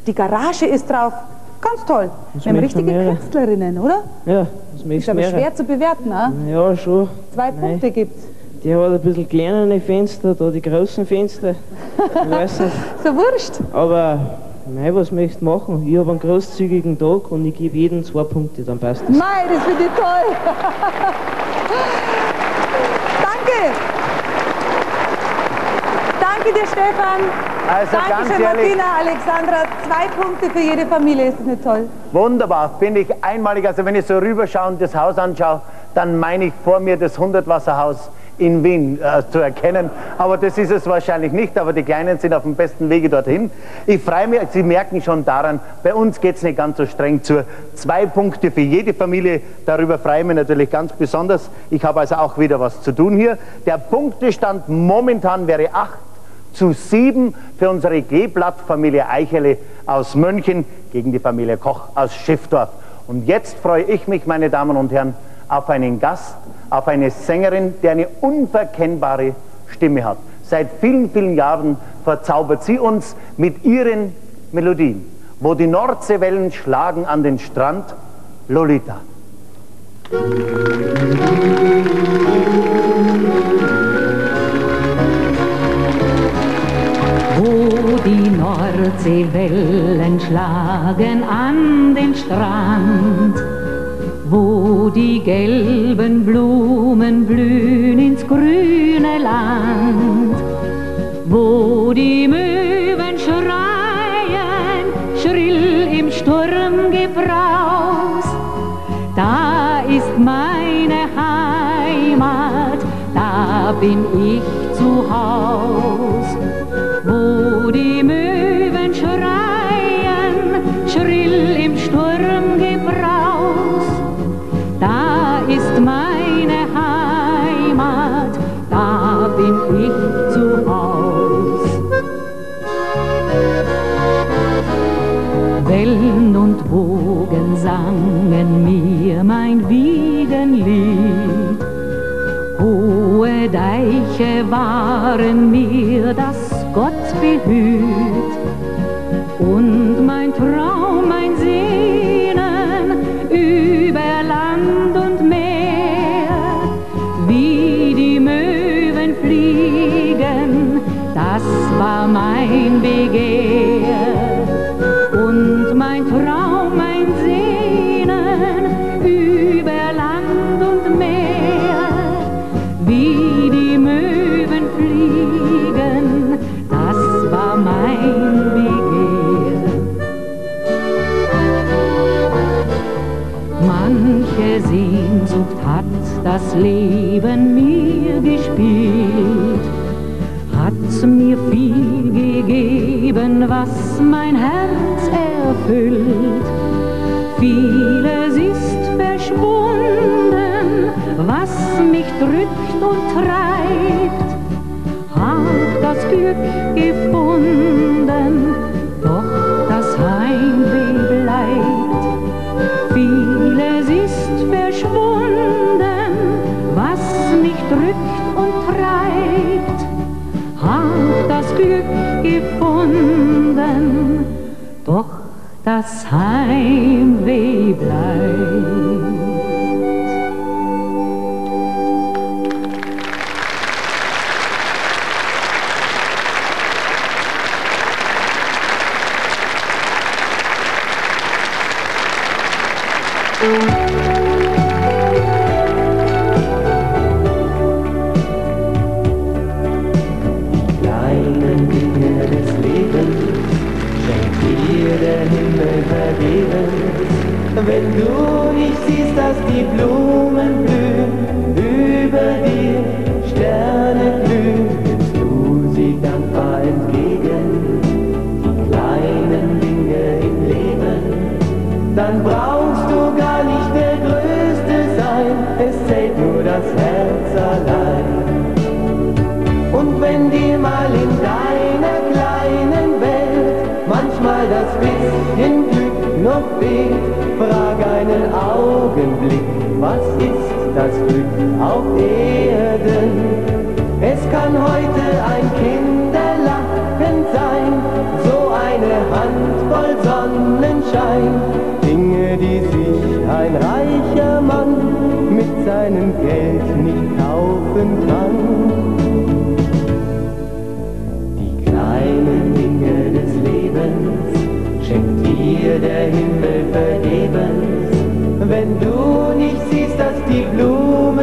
die Garage ist drauf. Ganz toll. Das Wir haben richtige. Künstlerinnen, oder? Ja, das Ist aber schwer zu bewerten, ne? Ja, schon. Zwei Nein. Punkte gibt's. Die hat ein bisschen kleinere Fenster, da die großen Fenster. Ich weiß nicht. So wurscht. Aber, mei, was möchtest du machen? Ich habe einen großzügigen Tag und ich gebe jedem zwei Punkte, dann passt das. Mei, das finde ich toll. Danke. Danke dir, Stefan. Also ganz Dankeschön, ehrlich- Martina, Alexandra. Zwei Punkte für jede Familie. Ist das nicht toll? Wunderbar, finde ich einmalig. Also wenn ich so rüberschaue und das Haus anschaue, dann meine ich vor mir das Hundertwasserhaus in Wien äh, zu erkennen. Aber das ist es wahrscheinlich nicht, aber die Kleinen sind auf dem besten Wege dorthin. Ich freue mich, Sie merken schon daran, bei uns geht es nicht ganz so streng zu. Zwei Punkte für jede Familie, darüber freue ich mich natürlich ganz besonders. Ich habe also auch wieder was zu tun hier. Der Punktestand momentan wäre 8 zu 7 für unsere G-Blatt-Familie Eichele aus München gegen die Familie Koch aus Schiffdorf. Und jetzt freue ich mich, meine Damen und Herren, auf einen Gast, auf eine Sängerin, die eine unverkennbare Stimme hat. Seit vielen, vielen Jahren verzaubert sie uns mit ihren Melodien. Wo die Nordseewellen schlagen an den Strand, Lolita. Wo die Nordseewellen schlagen an den Strand, wo die gelben Blumen blühen ins grüne Land, wo die Möwen schreien, schrill im Sturmgebraus, da ist meine Heimat, da bin ich Waren mir das Gott behüt. Und mein Traum, mein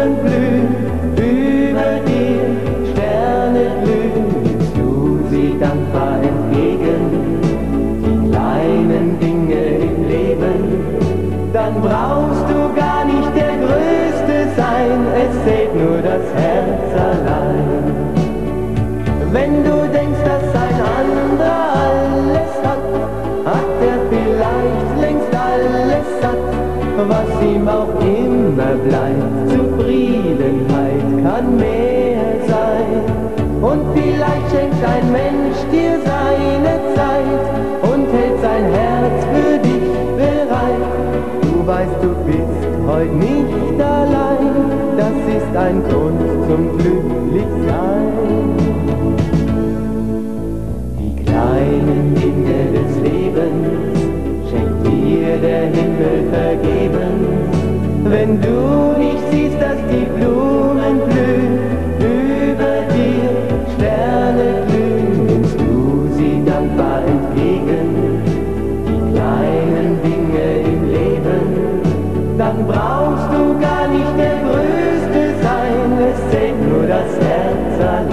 Blumen schenkt ein Mensch dir seine Zeit und hält sein Herz für dich bereit. Du weißt, du bist heute nicht allein, das ist ein Grund zum Glücklichsein. Die kleinen Dinge des Lebens schenkt dir der Himmel vergebens. Wenn du nicht siehst, dass die Blumen blühen, das Herz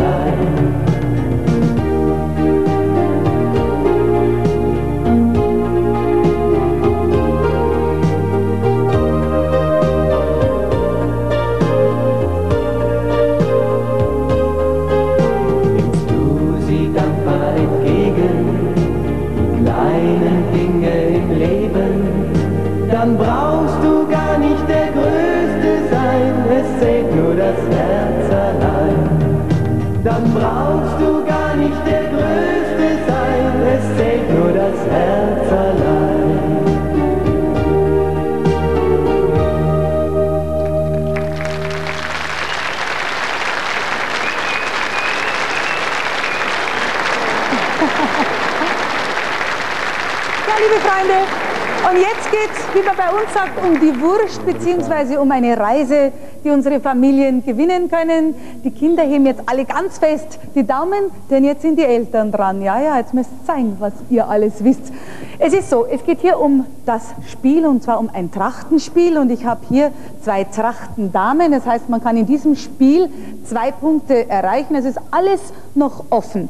wie man bei uns sagt, um die Wurst beziehungsweise um eine Reise, die unsere Familien gewinnen können. Die Kinder heben jetzt alle ganz fest die Daumen, denn jetzt sind die Eltern dran. Ja, ja, jetzt müsst ihr zeigen, was ihr alles wisst. Es ist so, es geht hier um das Spiel und zwar um ein Trachtenspiel und ich habe hier zwei Trachtendamen. Das heißt, man kann in diesem Spiel zwei Punkte erreichen. Es ist alles noch offen.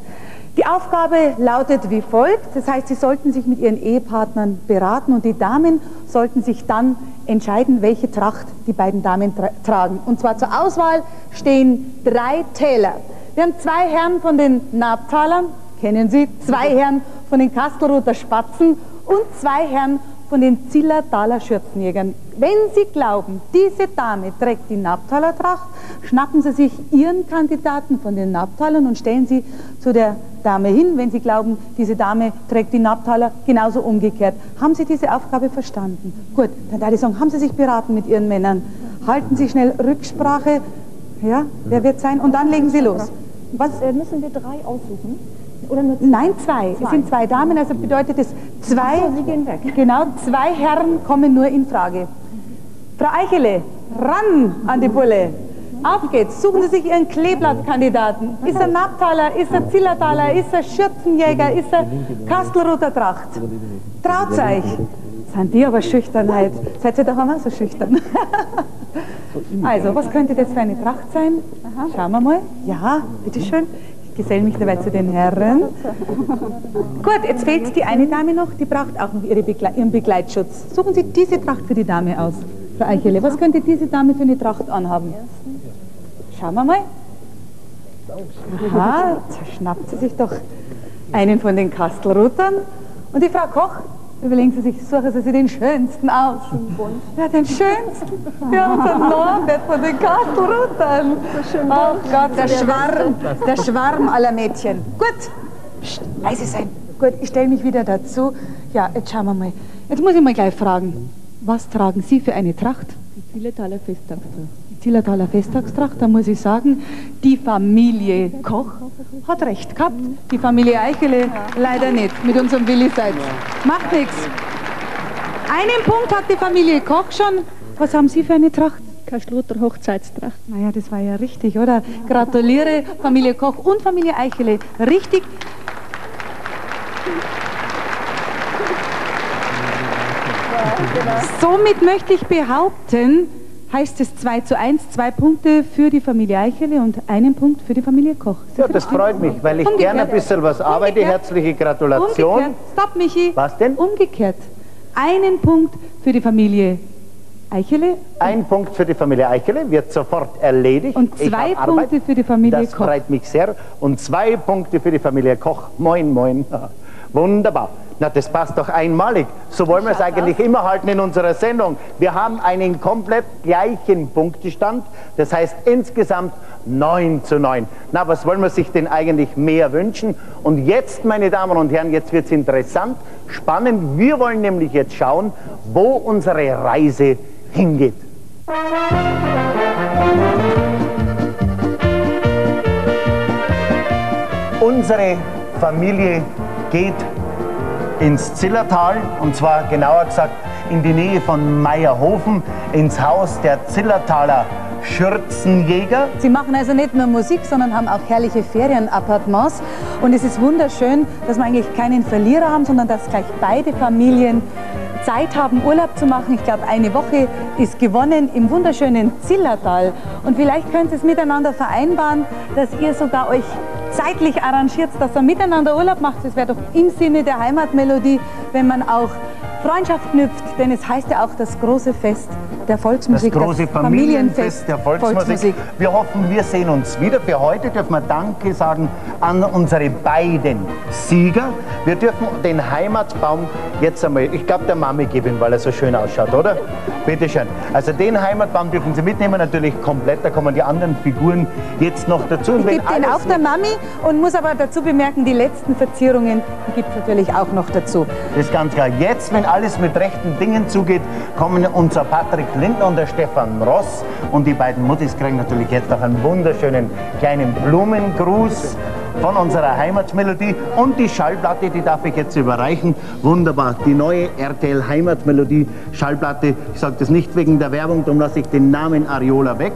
Die Aufgabe lautet wie folgt. Das heißt, Sie sollten sich mit Ihren Ehepartnern beraten und die Damen sollten sich dann entscheiden, welche Tracht die beiden Damen tra tragen. Und zwar zur Auswahl stehen drei Täler. Wir haben zwei Herren von den Nabtalern, kennen Sie, zwei Herren von den Kastelruther Spatzen und zwei Herren von den Zillertaler Schürzenjägern. Wenn Sie glauben, diese Dame trägt die Nabtaler Tracht, schnappen Sie sich Ihren Kandidaten von den Nabtalern und stellen Sie zu der Dame hin. Wenn Sie glauben, diese Dame trägt die Nabtaler, genauso umgekehrt. Haben Sie diese Aufgabe verstanden? Gut, dann würde ich sagen, haben Sie sich beraten mit Ihren Männern? Halten Sie schnell Rücksprache. Ja, wer wird sein? Und dann legen Sie los. Was? müssen wir drei aussuchen? Oder nur Nein, zwei. Es sind zwei Damen, also bedeutet es zwei. So, Sie gehen weg. Genau, zwei Herren kommen nur in Frage. Frau Eichele, ran an die Bulle. Auf geht's. Suchen Sie sich Ihren Kleeblattkandidaten. Ist er Nabtaler, ist er Zillertaler, ist er Schürzenjäger, ist er Kastelruther Tracht? Traut euch. Sind die aber Schüchternheit. Seid ihr doch einmal so schüchtern. Also, was könnte das für eine Tracht sein? Schauen wir mal. Ja, bitteschön. Ich geselle mich dabei zu den Herren. Gut, jetzt fehlt die eine Dame noch, die braucht auch noch Begle ihren Begleitschutz. Suchen Sie diese Tracht für die Dame aus, Frau Eichele. Was könnte diese Dame für eine Tracht anhaben? Schauen wir mal. Aha, schnappt sie sich doch einen von den Kastelruthern. Und die Frau Koch, überlegen Sie sich, suchen Sie sich den schönsten aus. Ja, den schönsten. Ja, unser Norbert von den Kastelruthern. Ach Gott, der Schwarm, der Schwarm aller Mädchen. Gut, Psst, leise sein. Gut, ich stelle mich wieder dazu. Ja, jetzt schauen wir mal. Jetzt muss ich mal gleich fragen, was tragen Sie für eine Tracht? Die Zillertaler Festtagstracht. Die Zillertaler Festtagstracht, da muss ich sagen, die Familie Koch hat recht gehabt. Die Familie Eichele leider nicht, mit unserem Willi Seitz. Macht nichts. Einen Punkt hat die Familie Koch schon. Was haben Sie für eine Tracht? Kastelruther Hochzeitstracht. Naja, das war ja richtig, oder? Gratuliere Familie Koch und Familie Eichele. Richtig. Somit möchte ich behaupten, heißt es 2 zu 1, zwei Punkte für die Familie Eichele und einen Punkt für die Familie Koch. Ja, das freut mich, weil ich Umgekehrt. gerne ein bisschen was arbeite. Umgekehrt. Herzliche Gratulation. Umgekehrt. Stopp, Michi. Was denn? Umgekehrt. Einen Punkt für die Familie Eichele Ein Punkt für die Familie Eichele wird sofort erledigt. und zwei Arbeit. Punkte für die Familie Das Koch. freut mich sehr. Und zwei Punkte für die Familie Koch. Moin, moin. Wunderbar. Na, das passt doch einmalig. So wollen wir es eigentlich immer halten in unserer Sendung. Wir haben einen komplett gleichen Punktestand. Das heißt insgesamt 9 zu 9. Na, was wollen wir sich denn eigentlich mehr wünschen? Und jetzt, meine Damen und Herren, jetzt wird es interessant, spannend. Wir wollen nämlich jetzt schauen, wo unsere Reise hingeht. Unsere Familie geht ins Zillertal und zwar genauer gesagt in die Nähe von Meierhofen ins Haus der Zillertaler Schürzenjäger. Sie machen also nicht nur Musik, sondern haben auch herrliche Ferienappartements. Und es ist wunderschön, dass wir eigentlich keinen Verlierer haben, sondern dass gleich beide Familien Zeit haben, Urlaub zu machen. Ich glaube, eine Woche ist gewonnen im wunderschönen Zillertal. Und vielleicht könnt ihr es miteinander vereinbaren, dass ihr sogar euch zeitlich arrangiert, dass ihr miteinander Urlaub macht. Das wäre doch im Sinne der Heimatmelodie, wenn man auch Freundschaft knüpft, denn es heißt ja auch das große Fest der Volksmusik, das große Familienfest der Volksmusik. Volksmusik. Wir hoffen, wir sehen uns wieder. Für heute dürfen wir Danke sagen an unsere beiden Sieger. Wir dürfen den Heimatbaum jetzt einmal, ich glaube, der Mami geben, weil er so schön ausschaut, oder? Bitte schön. Also den Heimatbaum dürfen Sie mitnehmen, natürlich komplett. Da kommen die anderen Figuren jetzt noch dazu. Und ich gebe den auch der Mami und muss aber dazu bemerken, die letzten Verzierungen gibt es natürlich auch noch dazu. Das ist ganz klar. Jetzt, wenn alles mit rechten Dingen zugeht, kommen unser Patrick Lindner und der Stefan Ross. Und die beiden Muttis kriegen natürlich jetzt auch einen wunderschönen kleinen Blumengruß von unserer Heimatmelodie. Und die Schallplatte, die darf ich jetzt überreichen. Wunderbar, die neue RTL Heimatmelodie Schallplatte. Ich sage das nicht wegen der Werbung, darum lasse ich den Namen Ariola weg.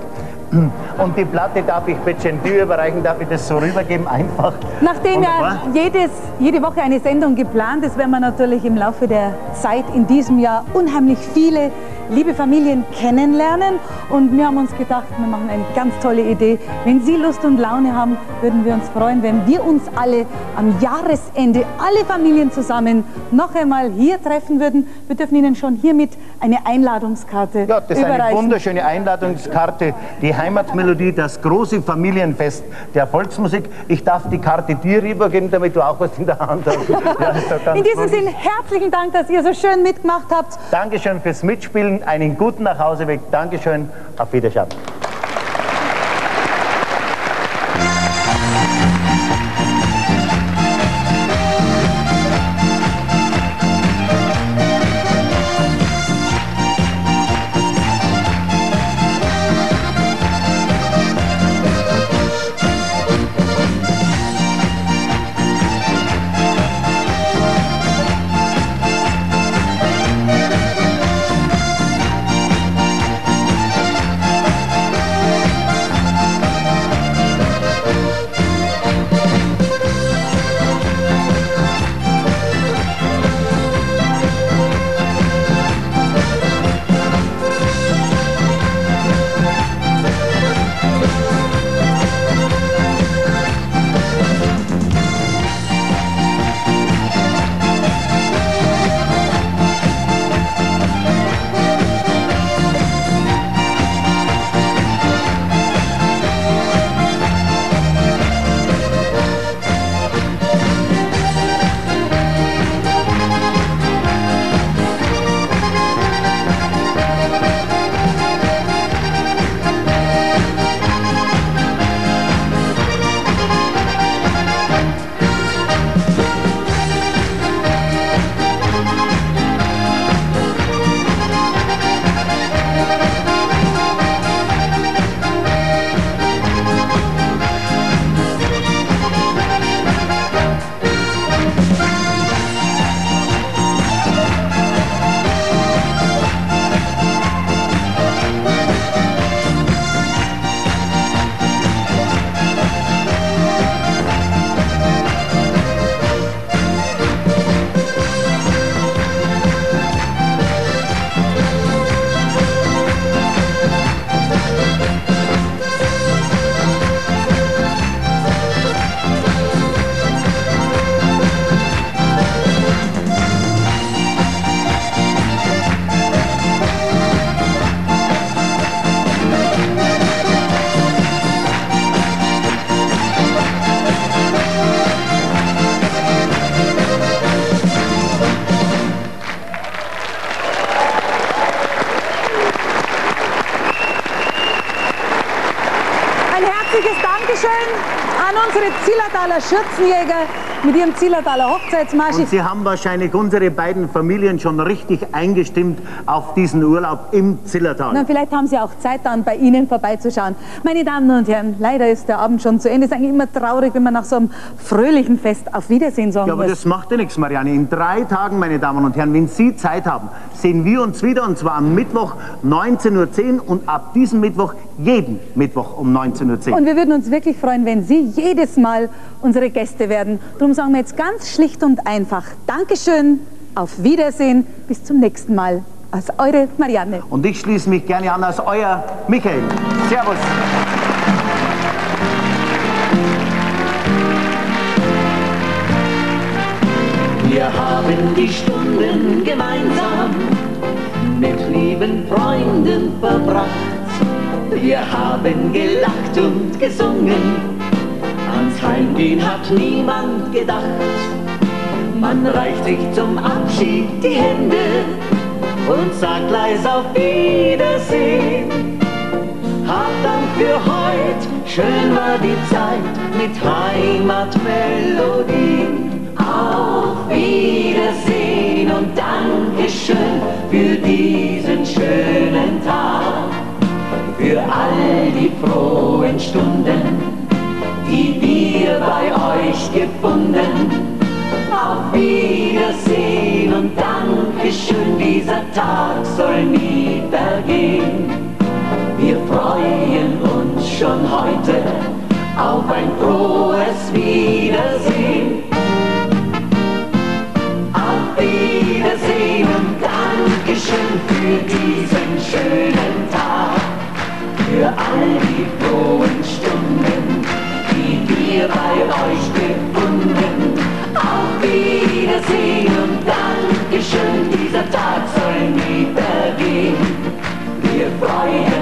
Und die Platte darf ich dir überreichen, darf ich das so rübergeben, einfach. Nachdem ja jedes, jede Woche eine Sendung geplant ist, werden wir natürlich im Laufe der Zeit in diesem Jahr unheimlich viele liebe Familien kennenlernen. Und wir haben uns gedacht, wir machen eine ganz tolle Idee. Wenn Sie Lust und Laune haben, würden wir uns freuen, wenn wir uns alle am Jahresende, alle Familien zusammen, noch einmal hier treffen würden. Wir dürfen Ihnen schon hiermit eine Einladungskarte Ja, das ist eine wunderschöne Einladungskarte. Die Heimatmelodie, das große Familienfest der Volksmusik. Ich darf die Karte dir rübergeben, damit du auch was in der Hand hast. Ja, in diesem Sinne herzlichen Dank, dass ihr so schön mitgemacht habt. Dankeschön fürs Mitspielen einen guten Nachhauseweg. Dankeschön, auf Wiedersehen. Zillertaler Schürzenjäger mit ihrem Zillertaler Hochzeitsmarsch. Und Sie haben wahrscheinlich unsere beiden Familien schon richtig eingestimmt auf diesen Urlaub im Zillertal. Na, vielleicht haben Sie auch Zeit, dann bei Ihnen vorbeizuschauen. Meine Damen und Herren, leider ist der Abend schon zu Ende. Es ist eigentlich immer traurig, wenn man nach so einem fröhlichen Fest auf Wiedersehen sagen Ja, aber muss. das macht ja nichts, Marianne. In drei Tagen, meine Damen und Herren, wenn Sie Zeit haben, sehen wir uns wieder und zwar am Mittwoch 19.10 Uhr und ab diesem Mittwoch jeden Mittwoch um 19.10 Uhr. Und wir würden uns wirklich freuen, wenn Sie jedes Mal unsere Gäste werden. Darum sagen wir jetzt ganz schlicht und einfach Dankeschön, auf Wiedersehen, bis zum nächsten Mal. Als eure Marianne. Und ich schließe mich gerne an als euer Michael. Servus. Wir haben die Stunden gemeinsam lieben Freunden verbracht. Wir haben gelacht und gesungen, ans Heimgehen hat niemand gedacht. Man reicht sich zum Abschied die Hände und sagt leis auf Wiedersehen. Hab Dank für heut, schön war die Zeit mit Heimatmelodien. Auf Wiedersehen und Dankeschön für diesen schönen Tag. Für all die frohen Stunden, die wir bei euch gefunden. Auf Wiedersehen und Dankeschön, dieser Tag soll nie vergehen. Wir freuen uns schon heute auf ein frohes Wiedersehen. Dankeschön für diesen schönen Tag, für all die frohen Stunden, die wir bei euch gefunden. Auf Wiedersehen und Dankeschön, dieser Tag soll nie vergehen. Wir freuen uns.